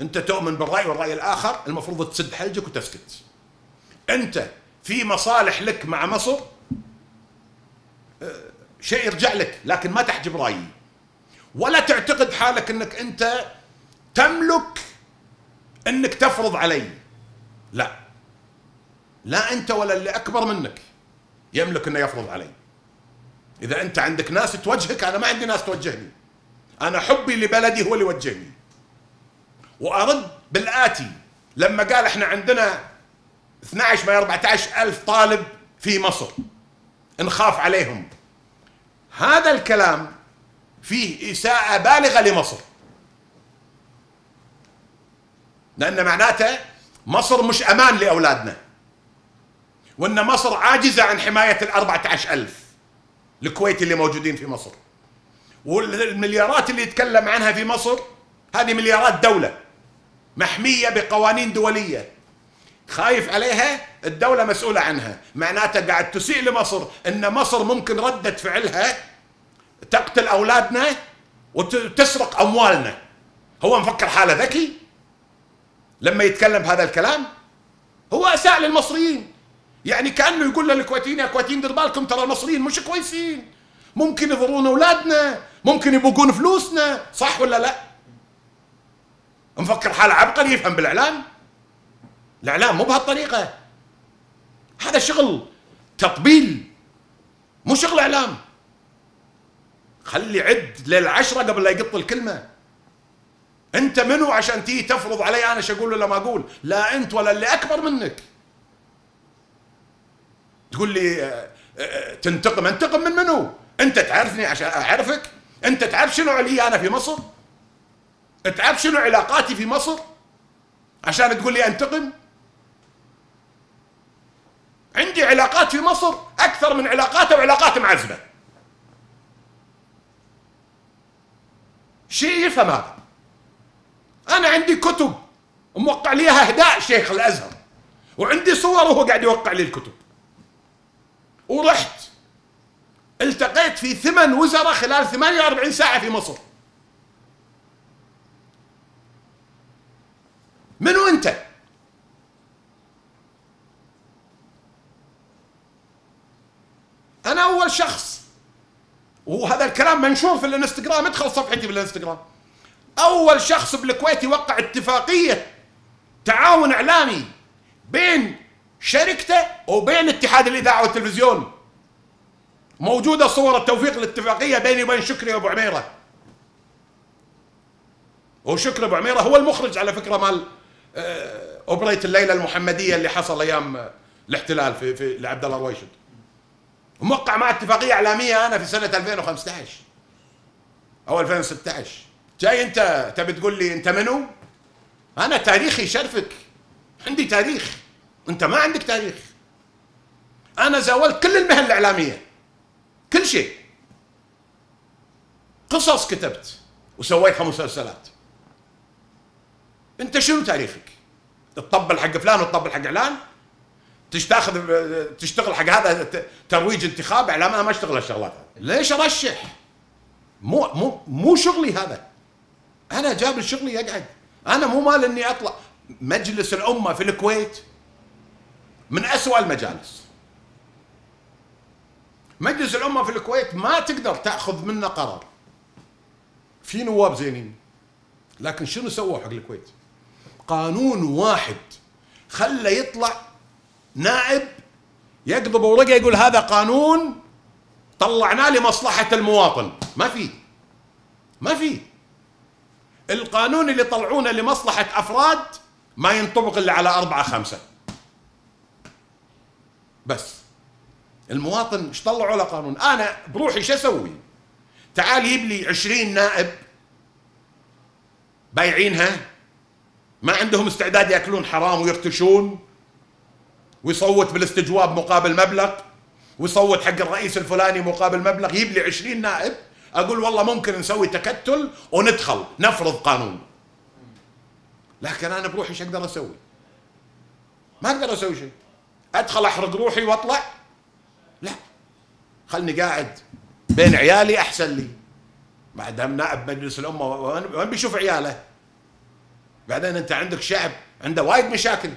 أنت تؤمن بالرأي والرأي الآخر المفروض تسد حلجك وتسكت. أنت في مصالح لك مع مصر؟ أه، شيء يرجع لك لكن ما تحجب رأيي. ولا تعتقد حالك إنك أنت تملك إنك تفرض علي. لا. لا أنت ولا اللي أكبر منك يملك إنه يفرض علي. إذا أنت عندك ناس توجهك أنا ما عندي ناس توجهني. أنا حبي لبلدي هو اللي يوجهني وأرد بالآتي لما قال إحنا عندنا 12 ما 14 ألف طالب في مصر نخاف عليهم. هذا الكلام فيه إساءة بالغة لمصر. لأن معناته مصر مش أمان لأولادنا. وإن مصر عاجزة عن حماية ال 14000 الكويت اللي موجودين في مصر. والمليارات اللي يتكلم عنها في مصر هذه مليارات دولة محمية بقوانين دولية. خايف عليها؟ الدولة مسؤولة عنها. معناته قاعد تسيء لمصر. إن مصر ممكن ردة فعلها تقتل أولادنا وتسرق أموالنا. هو مفكر حالة ذكي؟ لما يتكلم بهذا الكلام هو أساء للمصريين. يعني كأنه يقول للكويتيين يا كويتيين دير بالكم ترى المصريين مش كويسين. ممكن يضرون أولادنا ممكن يبوقون فلوسنا صح ولا لا؟ مفكر حالة عبقري يفهم بالإعلام. الاعلام مو بهالطريقة. هذا شغل تطبيل مو شغل إعلام. خلي عد للعشرة قبل لا يقط الكلمة. أنت منو عشان تيجي تفرض علي أنا إيش أقول ولا ما أقول؟ لا أنت ولا اللي أكبر منك. تقول لي آه، آه، تنتقم. انتقم من منو؟ أنت تعرفني عشان أعرفك؟ أنت تعرف شنو علي أنا في مصر؟ تعرف شنو علاقاتي في مصر؟ عشان تقول لي أنتقم؟ عندي علاقات في مصر أكثر من علاقاته وعلاقات معزبه شيء يفهم هذا. أنا عندي كتب موقع ليها أهداء شيخ الأزهر. وعندي صور وهو قاعد يوقع لي الكتب. ورحت. التقيت في ثمان وزراء خلال 48 ساعة في مصر. منو أنت؟ أنا أول شخص. وهذا الكلام منشور في الانستغرام. ادخل صفحتي في الانستغرام. أول شخص بالكويت يوقع اتفاقية تعاون إعلامي بين شركته وبين اتحاد الإذاعة والتلفزيون. موجودة صور التوفيق الاتفاقيه بيني وبين شكري أبو عميرة. وشكري أبو عميرة هو المخرج على فكرة مال آه، أوبريت الليلة المحمدية اللي حصل أيام آه، الاحتلال في في لعبد الله الرويشد. موقع مع اتفاقية إعلامية أنا في سنة 2015 أو 2016 جاي أنت تبي تقول لي أنت منو؟ أنا تاريخي يشرفك عندي تاريخ. أنت ما عندك تاريخ. أنا زاولت كل المهن الإعلامية. كل شيء. قصص كتبت وسويتها مسلسلات. أنت شنو تاريخك؟ تطبل حق فلان وتطبل حق علان؟ تش تاخذ تشتغل حق هذا ترويج انتخاب إعلام أنا ما أشتغل الشغلات ليش أرشح؟ مو مو مو شغلي هذا. أنا جاب شغلي يقعد. أنا مو مال إني أطلع. مجلس الأمة في الكويت من أسوأ المجالس. مجلس الأمة في الكويت ما تقدر تأخذ منه قرار. في نواب زينين. لكن شنو سووا حق الكويت؟ قانون واحد خلى يطلع نائب يقضب ورقه يقول هذا قانون طلعناه لمصلحة المواطن. ما في. ما في. القانون اللي طلعونه لمصلحة أفراد ما ينطبق إلا على أربعة خمسة. بس. المواطن إيش طلعوا له قانون؟ أنا بروحي شو أسوي؟ تعال يجيب لي 20 نائب بايعينها. ما عندهم استعداد يأكلون حرام ويرتشون. ويصوت بالاستجواب مقابل مبلغ ويصوت حق الرئيس الفلاني مقابل مبلغ يجيب لي 20 نائب. أقول والله ممكن نسوي تكتل وندخل نفرض قانون. لكن أنا بروحي إيش أقدر أسوي؟ ما أقدر أسوي شيء. أدخل أحرق روحي وأطلع؟ لا. خلني قاعد بين عيالي أحسن لي. بعد هم نائب مجلس الأمة وين بيشوف عياله؟ بعدين أنت عندك شعب عنده وايد مشاكل.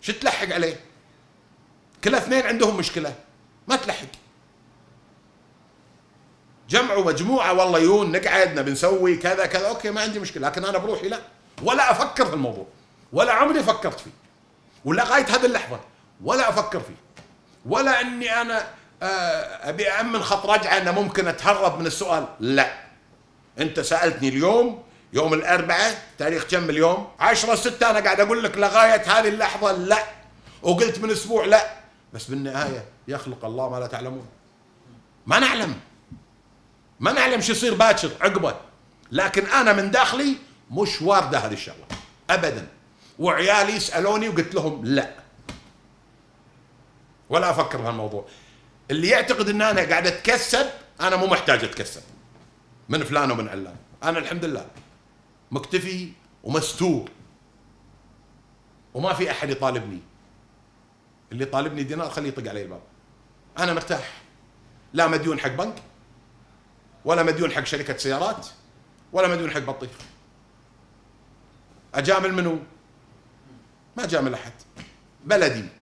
شو تلحق عليه؟ كل اثنين عندهم مشكلة. ما تلحق. جمعوا مجموعه والله يون نقعد نبي نسوي كذا كذا. أوكي ما عندي مشكلة لكن أنا بروحي لا. ولا أفكر في الموضوع. ولا عمري فكرت فيه. ولغاية هذه اللحظة ولا أفكر فيه. ولا إني أنا آه، أبي أمن خط رجعة إنه ممكن أتهرب من السؤال. لا. أنت سألتني اليوم يوم الاربعاء تاريخ كم اليوم؟ 10 6 أنا قاعد أقول لك لغاية هذه اللحظة لا. وقلت من أسبوع لا. بس بالنهاية يخلق الله ما لا تعلمون. ما نعلم. ما نعلم شو يصير باكر عقبه لكن أنا من داخلي مش واردة هذه الشغلة. ابدا. وعيالي سالوني وقلت لهم لا. ولا أفكر في هالموضوع اللي يعتقد إن أنا قاعد أتكسب أنا مو محتاج أتكسب. من فلان ومن علان. أنا الحمد لله مكتفي ومستور. وما في أحد يطالبني. اللي طالبني دينار خليه يطق علي الباب. أنا مرتاح. لا مديون حق بنك ولا مديون حق شركة سيارات ولا مديون حق بطيخ. أجامل منو؟ ما جامل أحد. بلدي.